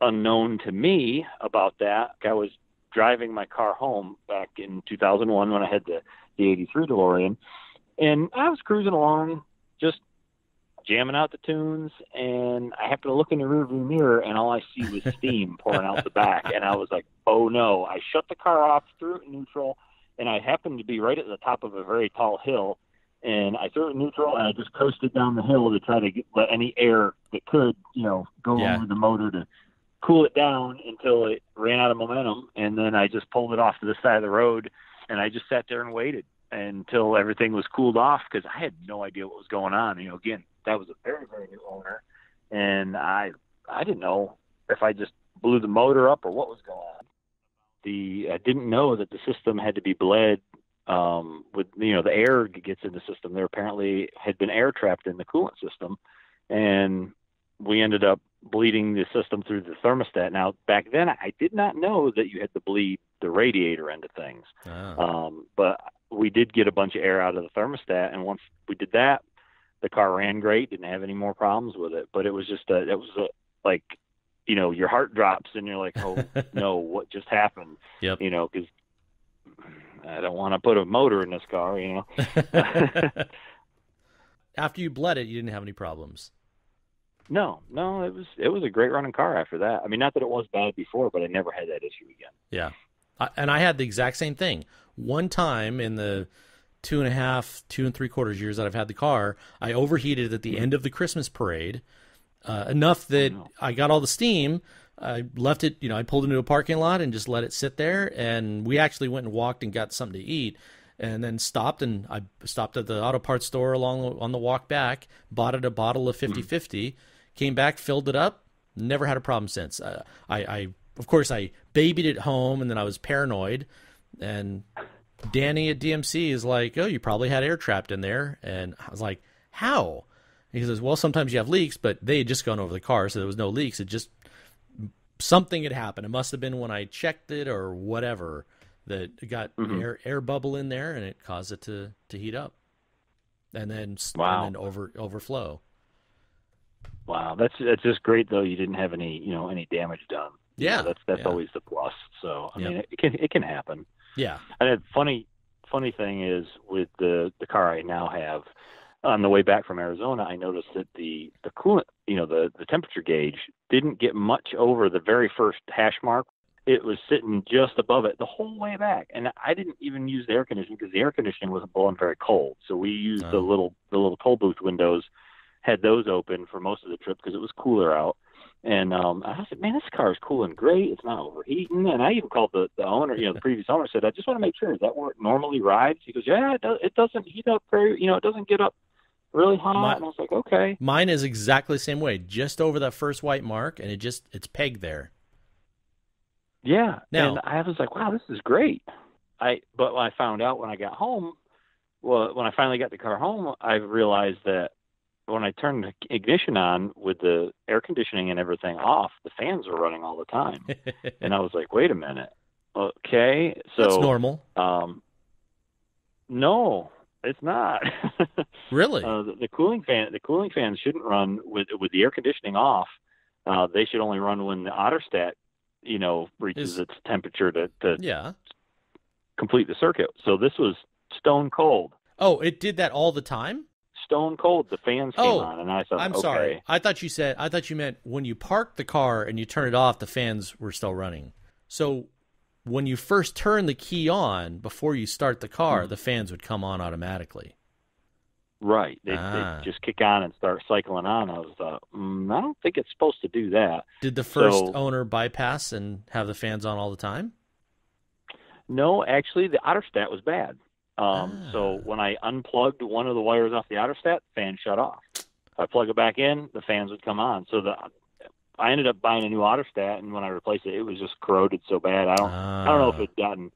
unknown to me about that. I was driving my car home back in 2001 when I had the the 83 DeLorean, and I was cruising along, just jamming out the tunes, and I happened to look in the rearview mirror, and all I see was steam pouring out the back, and I was like, "Oh no!" I shut the car off, threw it in neutral, and I happened to be right at the top of a very tall hill, and I threw it neutral, and I just coasted down the hill to try to get, let any air that could, you know, go Yeah. over the motor to cool it down until it ran out of momentum, and then I just pulled it off to the side of the road, and I just sat there and waited until everything was cooled off because I had no idea what was going on. You know, again, that was a very very new owner, and I I didn't know if I just blew the motor up or what was going on. The I didn't know that the system had to be bled um, with you know the air gets in the system. There apparently had been air trapped in the coolant system, and we ended up bleeding the system through the thermostat. Now back then I did not know that you had to bleed the radiator end of things. Ah. Um, but we did get a bunch of air out of the thermostat, and once we did that, the car ran great. Didn't have any more problems with it. But it was just a, it was a, like, you know, your heart drops, and you're like, oh no, what just happened? Yep. You know, because I don't want to put a motor in this car. You know. After you bled it, you didn't have any problems. No, no, it was it was a great running car after that. I mean, not that it was bad before, but I never had that issue again. Yeah. I, and I had the exact same thing. One time in the two and a half, two and three quarters years that I've had the car, I overheated at the mm-hmm. end of the Christmas parade uh, enough that no. I got all the steam. I left it, you know, I pulled into a parking lot and just let it sit there. And we actually went and walked and got something to eat and then stopped and I stopped at the auto parts store along on the walk back, bought it a bottle of 50 50, came back, filled it up, never had a problem since. Uh, I, I, of course, I babied it home and then I was paranoid. And Danny at DMC is like, Oh, you probably had air trapped in there. And I was like, How? He says, Well, sometimes you have leaks, but they had just gone over the car, so there was no leaks. It just something had happened. It must have been when I checked it or whatever that it got Mhm. air air bubble in there and it caused it to to heat up, and then Wow. and then over overflow. Wow, that's that's just great though. You didn't have any you know any damage done. You know, Yeah, that's that's yeah. always the plus. So I Yep. mean, it can it can happen. Yeah, And the funny funny thing is with the the car I now have, on the way back from Arizona, I noticed that the the coolant, you know, the the temperature gauge didn't get much over the very first hash mark. It was sitting just above it the whole way back, and I didn't even use the air conditioning because the air conditioning wasn't blowing very cold. So we used the Oh. little the little toll booth windows, had those open for most of the trip because it was cooler out. And um, I said, man, this car is cooling great. It's not overheating. And I even called the, the owner, you know, the previous owner said, I just want to make sure, is that where it normally rides? He goes, yeah, it, does, it doesn't heat up very, you know, it doesn't get up really hot. My- and I was like, okay. mine is exactly the same way, just over that first white mark, and it just it's pegged there. Yeah. Now- and I was like, wow, this is great. I But when I found out when I got home, well, when I finally got the car home, I realized that when I turned the ignition on with the air conditioning and everything off, the fans were running all the time. and I was like, wait a minute. Okay. So That's normal, Um, no, it's not. really. uh, the, the cooling fan, the cooling fans shouldn't run with with the air conditioning off. Uh, they should only run when the Otterstat, you know, reaches Is- its temperature to, to yeah. complete the circuit. So this was stone cold, Oh, it did that all the time. stone cold. The fans came Oh, on, and I thought, I'm okay. sorry. I thought you said I thought you meant when you parked the car and you turn it off, the fans were still running. So when you first turn the key on before you start the car, Hmm. the fans would come on automatically. Right. They, Ah. they just kick on and start cycling on. I was thought, mm, I don't think it's supposed to do that. Did the first So- owner bypass and have the fans on all the time? No, actually, the Otterstat was bad. Um, So Ah. when I unplugged one of the wires off the Otterstat, fan shut off. If I plug it back in, the fans would come on. So the I ended up buying a new Otterstat, and when I replaced it, it was just corroded so bad. I don't I don't know if Ah. it'd gotten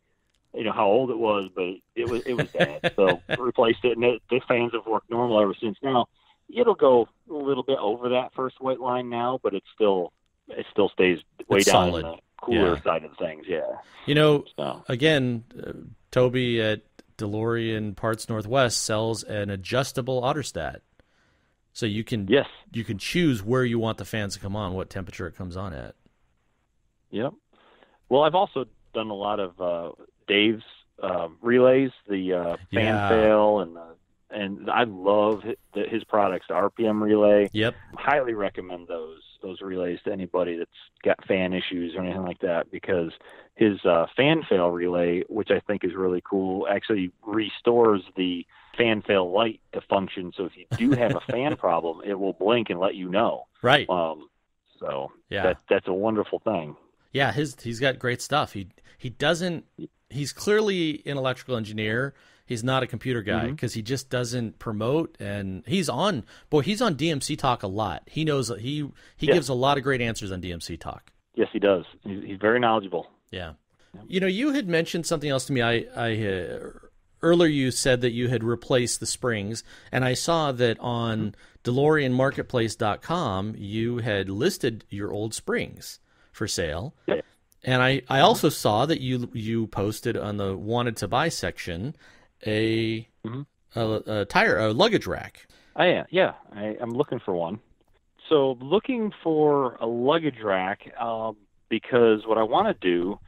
you know how old it was, but it was it was bad. so replaced it, and it, the fans have worked normal ever since. Now it'll go a little bit over that first white line now, but it's still it still stays way It's down solid. in the cooler Yeah. side of things. Yeah. You know, So again, uh, Toby at DeLorean Parts Northwest sells an adjustable Otterstat, so you can yes. you can choose where you want the fans to come on, what temperature it comes on at. Yep. Well, I've also done a lot of uh, Dave's uh, relays, the uh, fan Yeah. fail, and the, and I love his, his products, the RPM relay. Yep. Highly recommend those those relays to anybody that's got fan issues or anything like that because his uh, fan fail relay, which I think is really cool, actually restores the fan fail light to function. So if you do have a fan problem, it will blink and let you know. Right. Um, so Yeah. that that's a wonderful thing. Yeah, his he's got great stuff. He he doesn't he's clearly an electrical engineer. He's not a computer guy mm-hmm. because he just doesn't promote and he's on boy, he's on DMC Talk a lot. He knows he he Yeah. gives a lot of great answers on DMC Talk. Yes, he does. He's, he's very knowledgeable. Yeah. You know, you had mentioned something else to me. I I uh, earlier you said that you had replaced the springs and I saw that on mm-hmm. DeLoreanMarketplace.com you had listed your old springs for sale. Yeah. And I, I mm-hmm. also saw that you you posted on the wanted to buy section a Mhm. a, a tire a luggage rack. I am. Yeah, I, I'm looking for one. So looking for a luggage rack um, because what I want to do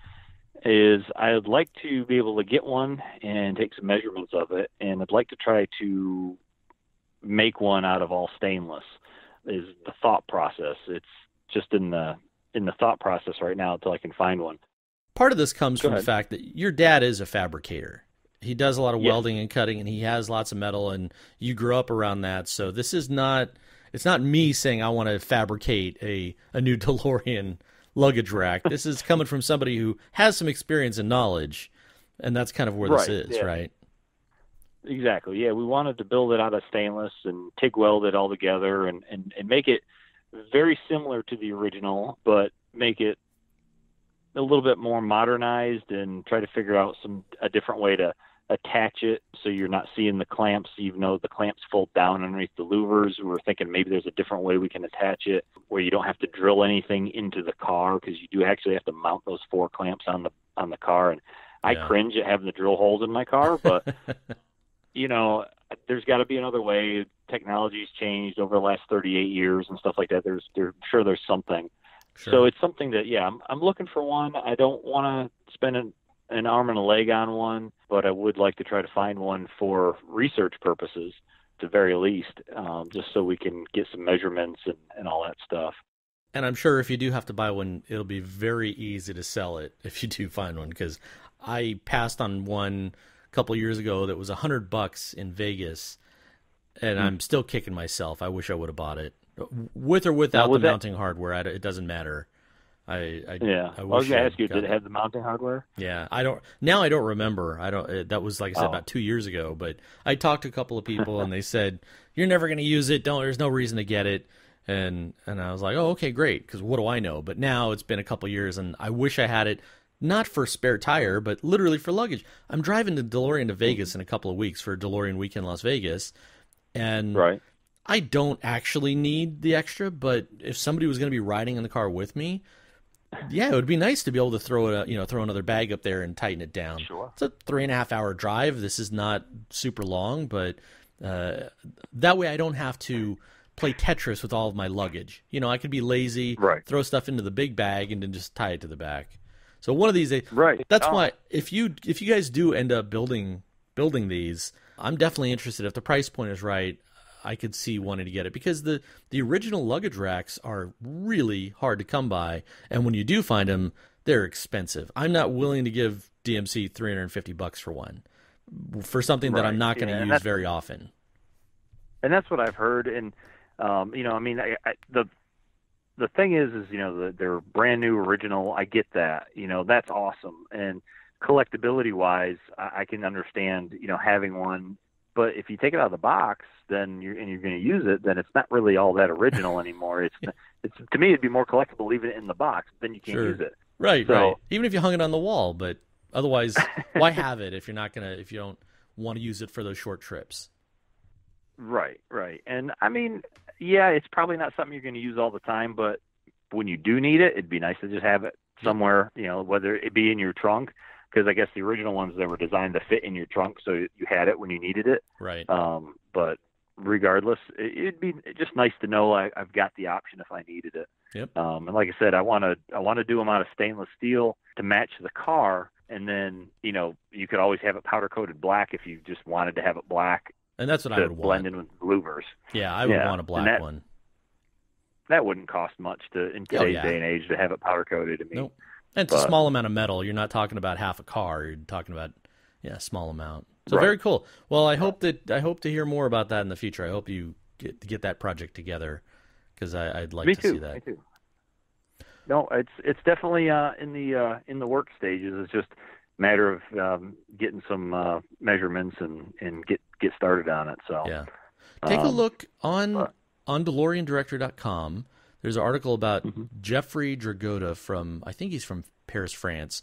is I'd like to be able to get one and take some measurements of it, and I'd like to try to make one out of all stainless. Is the thought process? It's just in the in the thought process right now until I can find one. Part of this comes Go from the fact that your dad is a fabricator. He does a lot of welding and cutting, and he has lots of metal, and you grew up around that. So this is not it's not me saying I want to fabricate a a new DeLorean luggage rack. This is coming from somebody who has some experience and knowledge, and that's kind of where this is, yeah. right? Exactly. Yeah, we wanted to build it out of stainless and TIG weld it all together and, and, and make it very similar to the original, but make it a little bit more modernized and try to figure out some a different way to attach it so you're not seeing the clamps, even though the clamps fold down underneath the louvers. We are thinking maybe there's a different way we can attach it where you don't have to drill anything into the car because you do actually have to mount those four clamps on the on the car and I Yeah. cringe at having to drill holes in my car, but you know, there's got to be another way. Technology's changed over the last 38 years and stuff like that. There's, there, sure, there's something. Sure. So it's something that, yeah, I'm, I'm looking for one. I don't want to spend an, an arm and a leg on one, but I would like to try to find one for research purposes, at the very least, um, just so we can get some measurements and, and all that stuff. And I'm sure if you do have to buy one, it'll be very easy to sell it if you do find one. Because I passed on one a couple years ago that was a hundred bucks in Vegas, and Hmm. I'm still kicking myself. I wish I would have bought it with or without the that- mounting hardware. It doesn't matter. I, I Yeah. I, I, was going I to ask you, did it have the mounting hardware? yeah, I don't now. I don't remember. I don't. uh, That was like I said Oh. about two years ago. But I talked to a couple of people, and they said you're never going to use it. Don't. There's no reason to get it. And and I was like, oh, okay, great. Because what do I know? But now it's been a couple of years, and I wish I had it. Not for spare tire, but literally for luggage. I'm driving the DeLorean to Vegas in a couple of weeks for DeLorean Weekend Las Vegas, and Right. I don't actually need the extra, but if somebody was going to be riding in the car with me, yeah, it would be nice to be able to throw it, you know, throw another bag up there and tighten it down. Sure. It's a three and a half hour drive. This is not super long, but uh, that way I don't have to play Tetris with all of my luggage. You know, I could be lazy, Right. throw stuff into the big bag, and then just tie it to the back. So one of these days, Right. that's Oh. why if you if you guys do end up building building these, I'm definitely interested. If the price point is right, I could see wanting to get it because the the original luggage racks are really hard to come by, and when you do find them, they're expensive. I'm not willing to give DMC 350 bucks for one for something that I'm not going to yeah, use very often. and that's what I've heard. And um, you know, I mean, I, I, the the thing is, is you know, the, they're brand new, original. I get that. You know, that's awesome. And collectability wise, I, I can understand you know having one. But if you take it out of the box, then you're and you're going to use it, then it's not really all that original anymore. It's it's to me it'd be more collectible leaving it in the box. Then you can't Sure. use it. Right, So- right. Even if you hung it on the wall, but otherwise, why have it if you're not gonna if you don't want to use it for those short trips? Right, right. And I mean, yeah, it's probably not something you're going to use all the time, but when you do need it, it'd be nice to just have it somewhere, you know, whether it be in your trunk, because I guess the original ones they were designed to fit in your trunk, so you had it when you needed it. Right. Um, but regardless, it, it'd be just nice to know I, I've got the option if I needed it. Yep. Um, and like I said, I want to I want to do them out of stainless steel to match the car, and then you know you could always have it powder coated black if you just wanted to have it black And that's what I would blend want. in with louvers. Yeah, I would Yeah, want a black that- one. That wouldn't cost much to in Oh, today's yeah. day and age to have it powder coated. I mean, Nope. And it's a small amount of metal. You're not talking about half a car. You're talking about yeah, a small amount. So Right. very cool. Well, I hope that I hope to hear more about that in the future. I hope you get get that project together because I'd like me to too. see that. Me too. No, it's it's definitely uh, in the uh, in the work stages. It's just a matter of um, getting some uh, measurements and and get get started on it. So Yeah. Take a um, look on but- on DeLoreanDirectory.com. There's an article about Mhm. Jeffrey Dragotta from I think he's from Paris, France,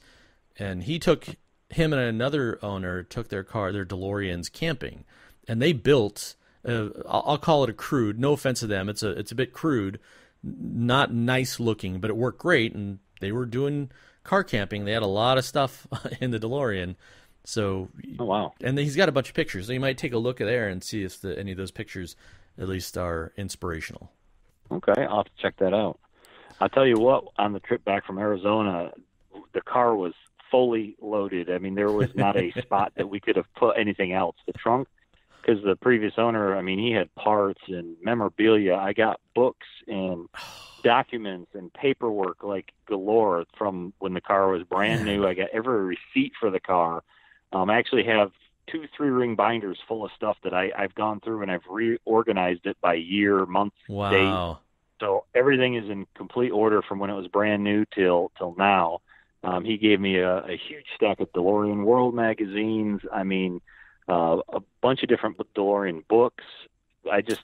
and he took him and another owner took their car, their DeLoreans, camping, and they built. Uh, I'll call it a crude. No offense to them, it's a it's a bit crude, not nice looking, but it worked great. And they were doing car camping. They had a lot of stuff in the DeLorean, so Oh wow. and he's got a bunch of pictures. So you might take a look at there and see if the, any of those pictures at least are inspirational. Okay, I'll have to check that out. I'll tell you what, on the trip back from Arizona, the car was fully loaded. I mean, there was not a spot that we could have put anything else. The trunk, because the previous owner, I mean, he had parts and memorabilia. I got books and documents and paperwork like galore from when the car was brand new. I got every receipt for the car. Um, I actually have two three ring binders full of stuff that I, I've gone through and I've reorganized it by year, month, Wow. so everything is in complete order from when it was brand new till till now. Um, he gave me a, a huge stack of DeLorean World magazines. I mean, uh, a bunch of different DeLorean books. I just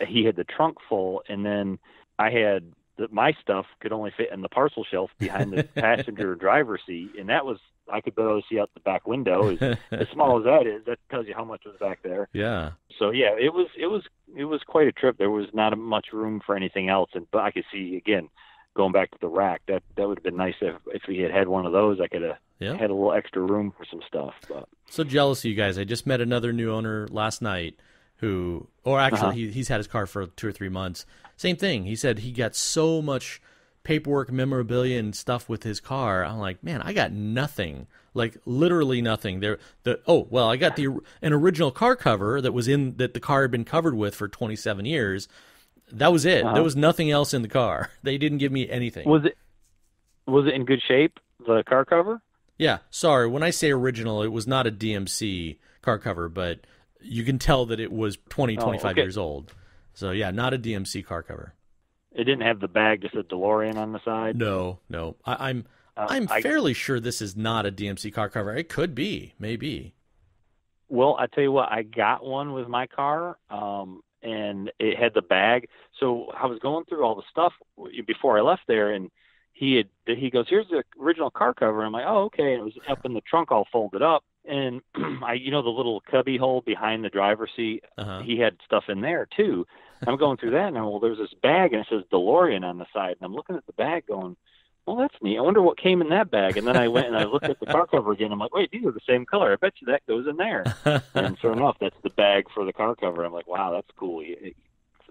he had the trunk full, and then I had the, my stuff could only fit in the parcel shelf behind the passenger driver seat, and that was I could barely see out the back window. As, as small as that is, that tells you how much was back there yeah. so yeah, it was it was it was quite a trip. There was not much room for anything else, and but I could see again going back to the rack. That that would have been nice if if we had had one of those. I could have Yeah. had a little extra room for some stuff. But So jealous of you guys. I just met another new owner last night who, or actually, Uh-huh. he, he's had his car for two or three months. Same thing. He said he got so much paperwork, memorabilia, and stuff with his car. I'm like, man, I got nothing. Like literally nothing. There, the oh well, I got the an original car cover that was in that the car had been covered with for 27 years. That was it. Uh-huh. There was nothing else in the car. They didn't give me anything. was it was it in good shape? The car cover? Yeah, sorry. When I say original, it was not a DMC car cover, but you can tell that it was 20, Oh, 25 okay. years old. So yeah, not a DMC car cover. It didn't have the bag, just a DeLorean on the side. No, no. I, I'm Uh, I'm I- fairly sure this is not a DMC car cover. It could be, maybe. Well, I tell you what, I got one with my car, um, and it had the bag. So I was going through all the stuff before I left there, and he had he goes, "Here's the original car cover." I'm like, "Oh, okay." And it was up in the trunk, all folded up, and I, you know, the little cubby hole behind the driver's seat. Uh huh. He had stuff in there too. I'm going through that, and I'm, well, there's this bag, and it says DeLorean on the side, and I'm looking at the bag, going. Well, that's neat. I wonder what came in that bag. And then I went and I looked at the car cover again. I'm like, wait, these are the same color. I bet you that goes in there and sure enough, that's the bag for the car cover. I'm like, wow, that's cool.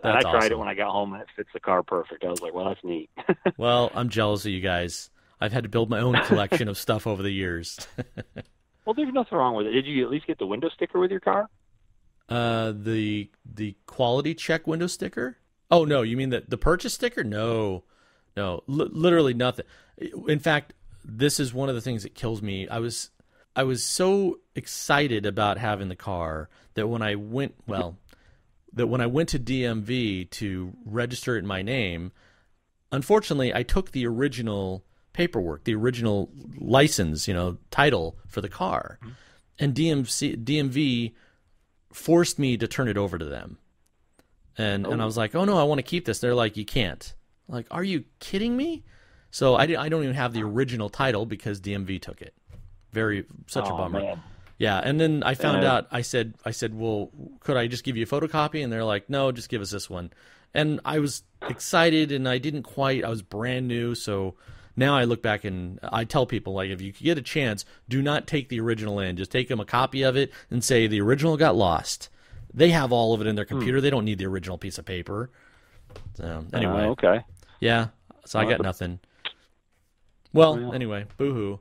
And I tried awesome. it when I got home, and it fits the car perfect. I was like, well, that's neat. well, I'm jealous of you guys. I've had to build my own collection of stuff over the years. well, there's nothing wrong with it. Did you at least get the window sticker with your car? uh, the the quality check window sticker. Oh no, you mean the the purchase sticker? No, no, L- literally nothing. In fact, this is one of the things that kills me. I was I was so excited about having the car that when I went well, that when I went to DMV to register it in my name, unfortunately, I took the original paperwork, the original license, you know, title for the car. Mm-hmm. And DMC, DMV forced me to turn it over to them. And, oh. and I oh. was like, oh no, I want to keep this. They're like, you can't. I'm like, are you kidding me? So I, I don't even have the original title because DMV took it. Very such oh, a bummer. Man. Yeah, and then I found uh, out. I said, I said, well, could I just give you a photocopy? And they're like, no, just give us this one. And I was excited, and I didn't quite. I was brand new, so now I look back and I tell people like, if you get a chance, do not take the original in. Just take them a copy of it and say the original got lost. They have all of it in their hmm. computer. They don't need the original piece of paper. So anyway, uh, okay, yeah. So well, I got nothing. Well, well, anyway, boohoo.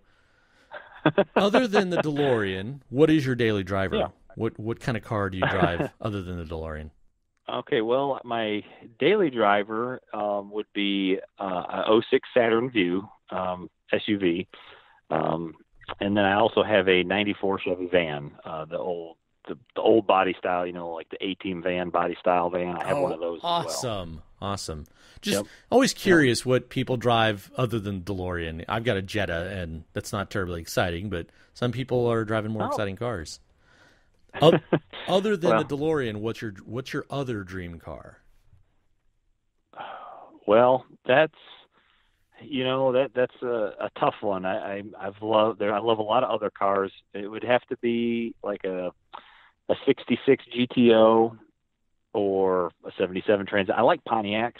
Other than the DeLorean, what is your daily driver? Yeah. What what kind of car do you drive other than the DeLorean? Okay, well, my daily driver um, would be uh, a 06 Saturn Vue um, SUV, um, and then I also have a '94 Chevy van, uh, the old the, the old body style, you know, like the A Team van body style van. I have oh, one of those. Awesome, well. awesome. Just yep. always curious yep. what people drive other than DeLorean. I've got a Jetta, and that's not terribly exciting, but some people are driving more oh. exciting cars. other than well, the DeLorean, what's your what's your other dream car? Well, that's you know that that's a, a tough one. I, I I've loved there. I love a lot of other cars. It would have to be like a a 66 GTO or a 77 Trans Am. I like Pontiacs,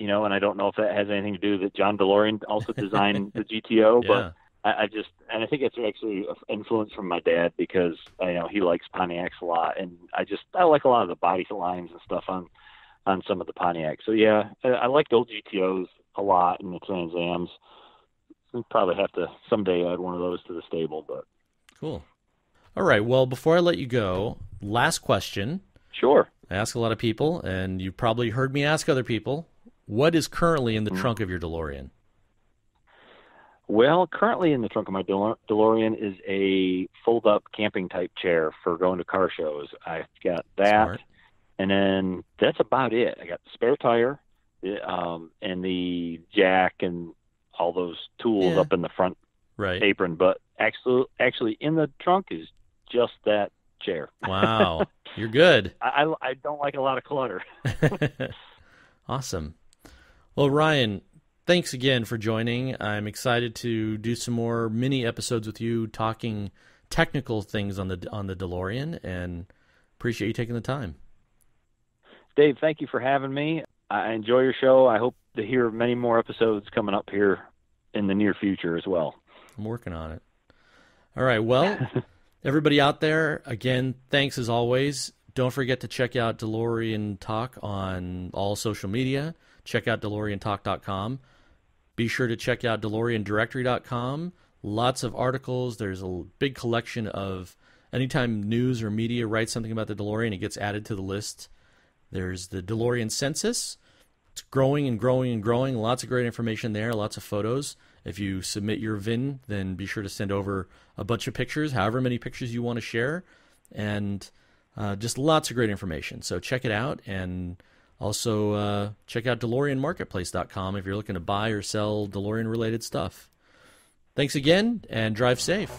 you know, and I don't know if that has anything to do that John DeLorean also designed the GTO, yeah. but I, I just and I think it's actually influence from my dad because uh, you know he likes Pontiacs a lot, and I just I like a lot of the body lines and stuff on on some of the Pontiacs. So yeah, I, I like the old GTOs a lot and the Trans Ams. I'd probably have to someday add one of those to the stable, but cool. All right. Well, before I let you go, last question. Sure. I ask a lot of people, and you've probably heard me ask other people. What is currently in the mm-hmm. trunk of your DeLorean? Well, currently in the trunk of my DeLorean is a fold-up camping type chair for going to car shows. I've got that, Smart. and then that's about it. I got the spare tire, um, and the jack, and all those tools yeah. up in the front right. apron. But actually, actually, in the trunk is just that chair. Wow, you're good. I, I, I don't like a lot of clutter. awesome. Well, Ryan, thanks again for joining. I'm excited to do some more mini episodes with you, talking technical things on the on the DeLorean, and appreciate you taking the time. Dave, thank you for having me. I enjoy your show. I hope to hear many more episodes coming up here in the near future as well. I'm working on it. All right. Well, everybody out there, again, thanks as always. Don't forget to check out DeLorean Talk on all social media. Check out DeLoreanTalk.com. Be sure to check out DeLoreanDirectory.com. Lots of articles. There's a big collection of anytime news or media writes something about the DeLorean, it gets added to the list. There's the DeLorean Census. It's growing and growing and growing. Lots of great information there, lots of photos. If you submit your VIN, then be sure to send over a bunch of pictures, however many pictures you want to share, and uh, just lots of great information. So check it out, and also uh, check out DeLoreanMarketplace.com if you're looking to buy or sell DeLorean related stuff. Thanks again, and drive safe.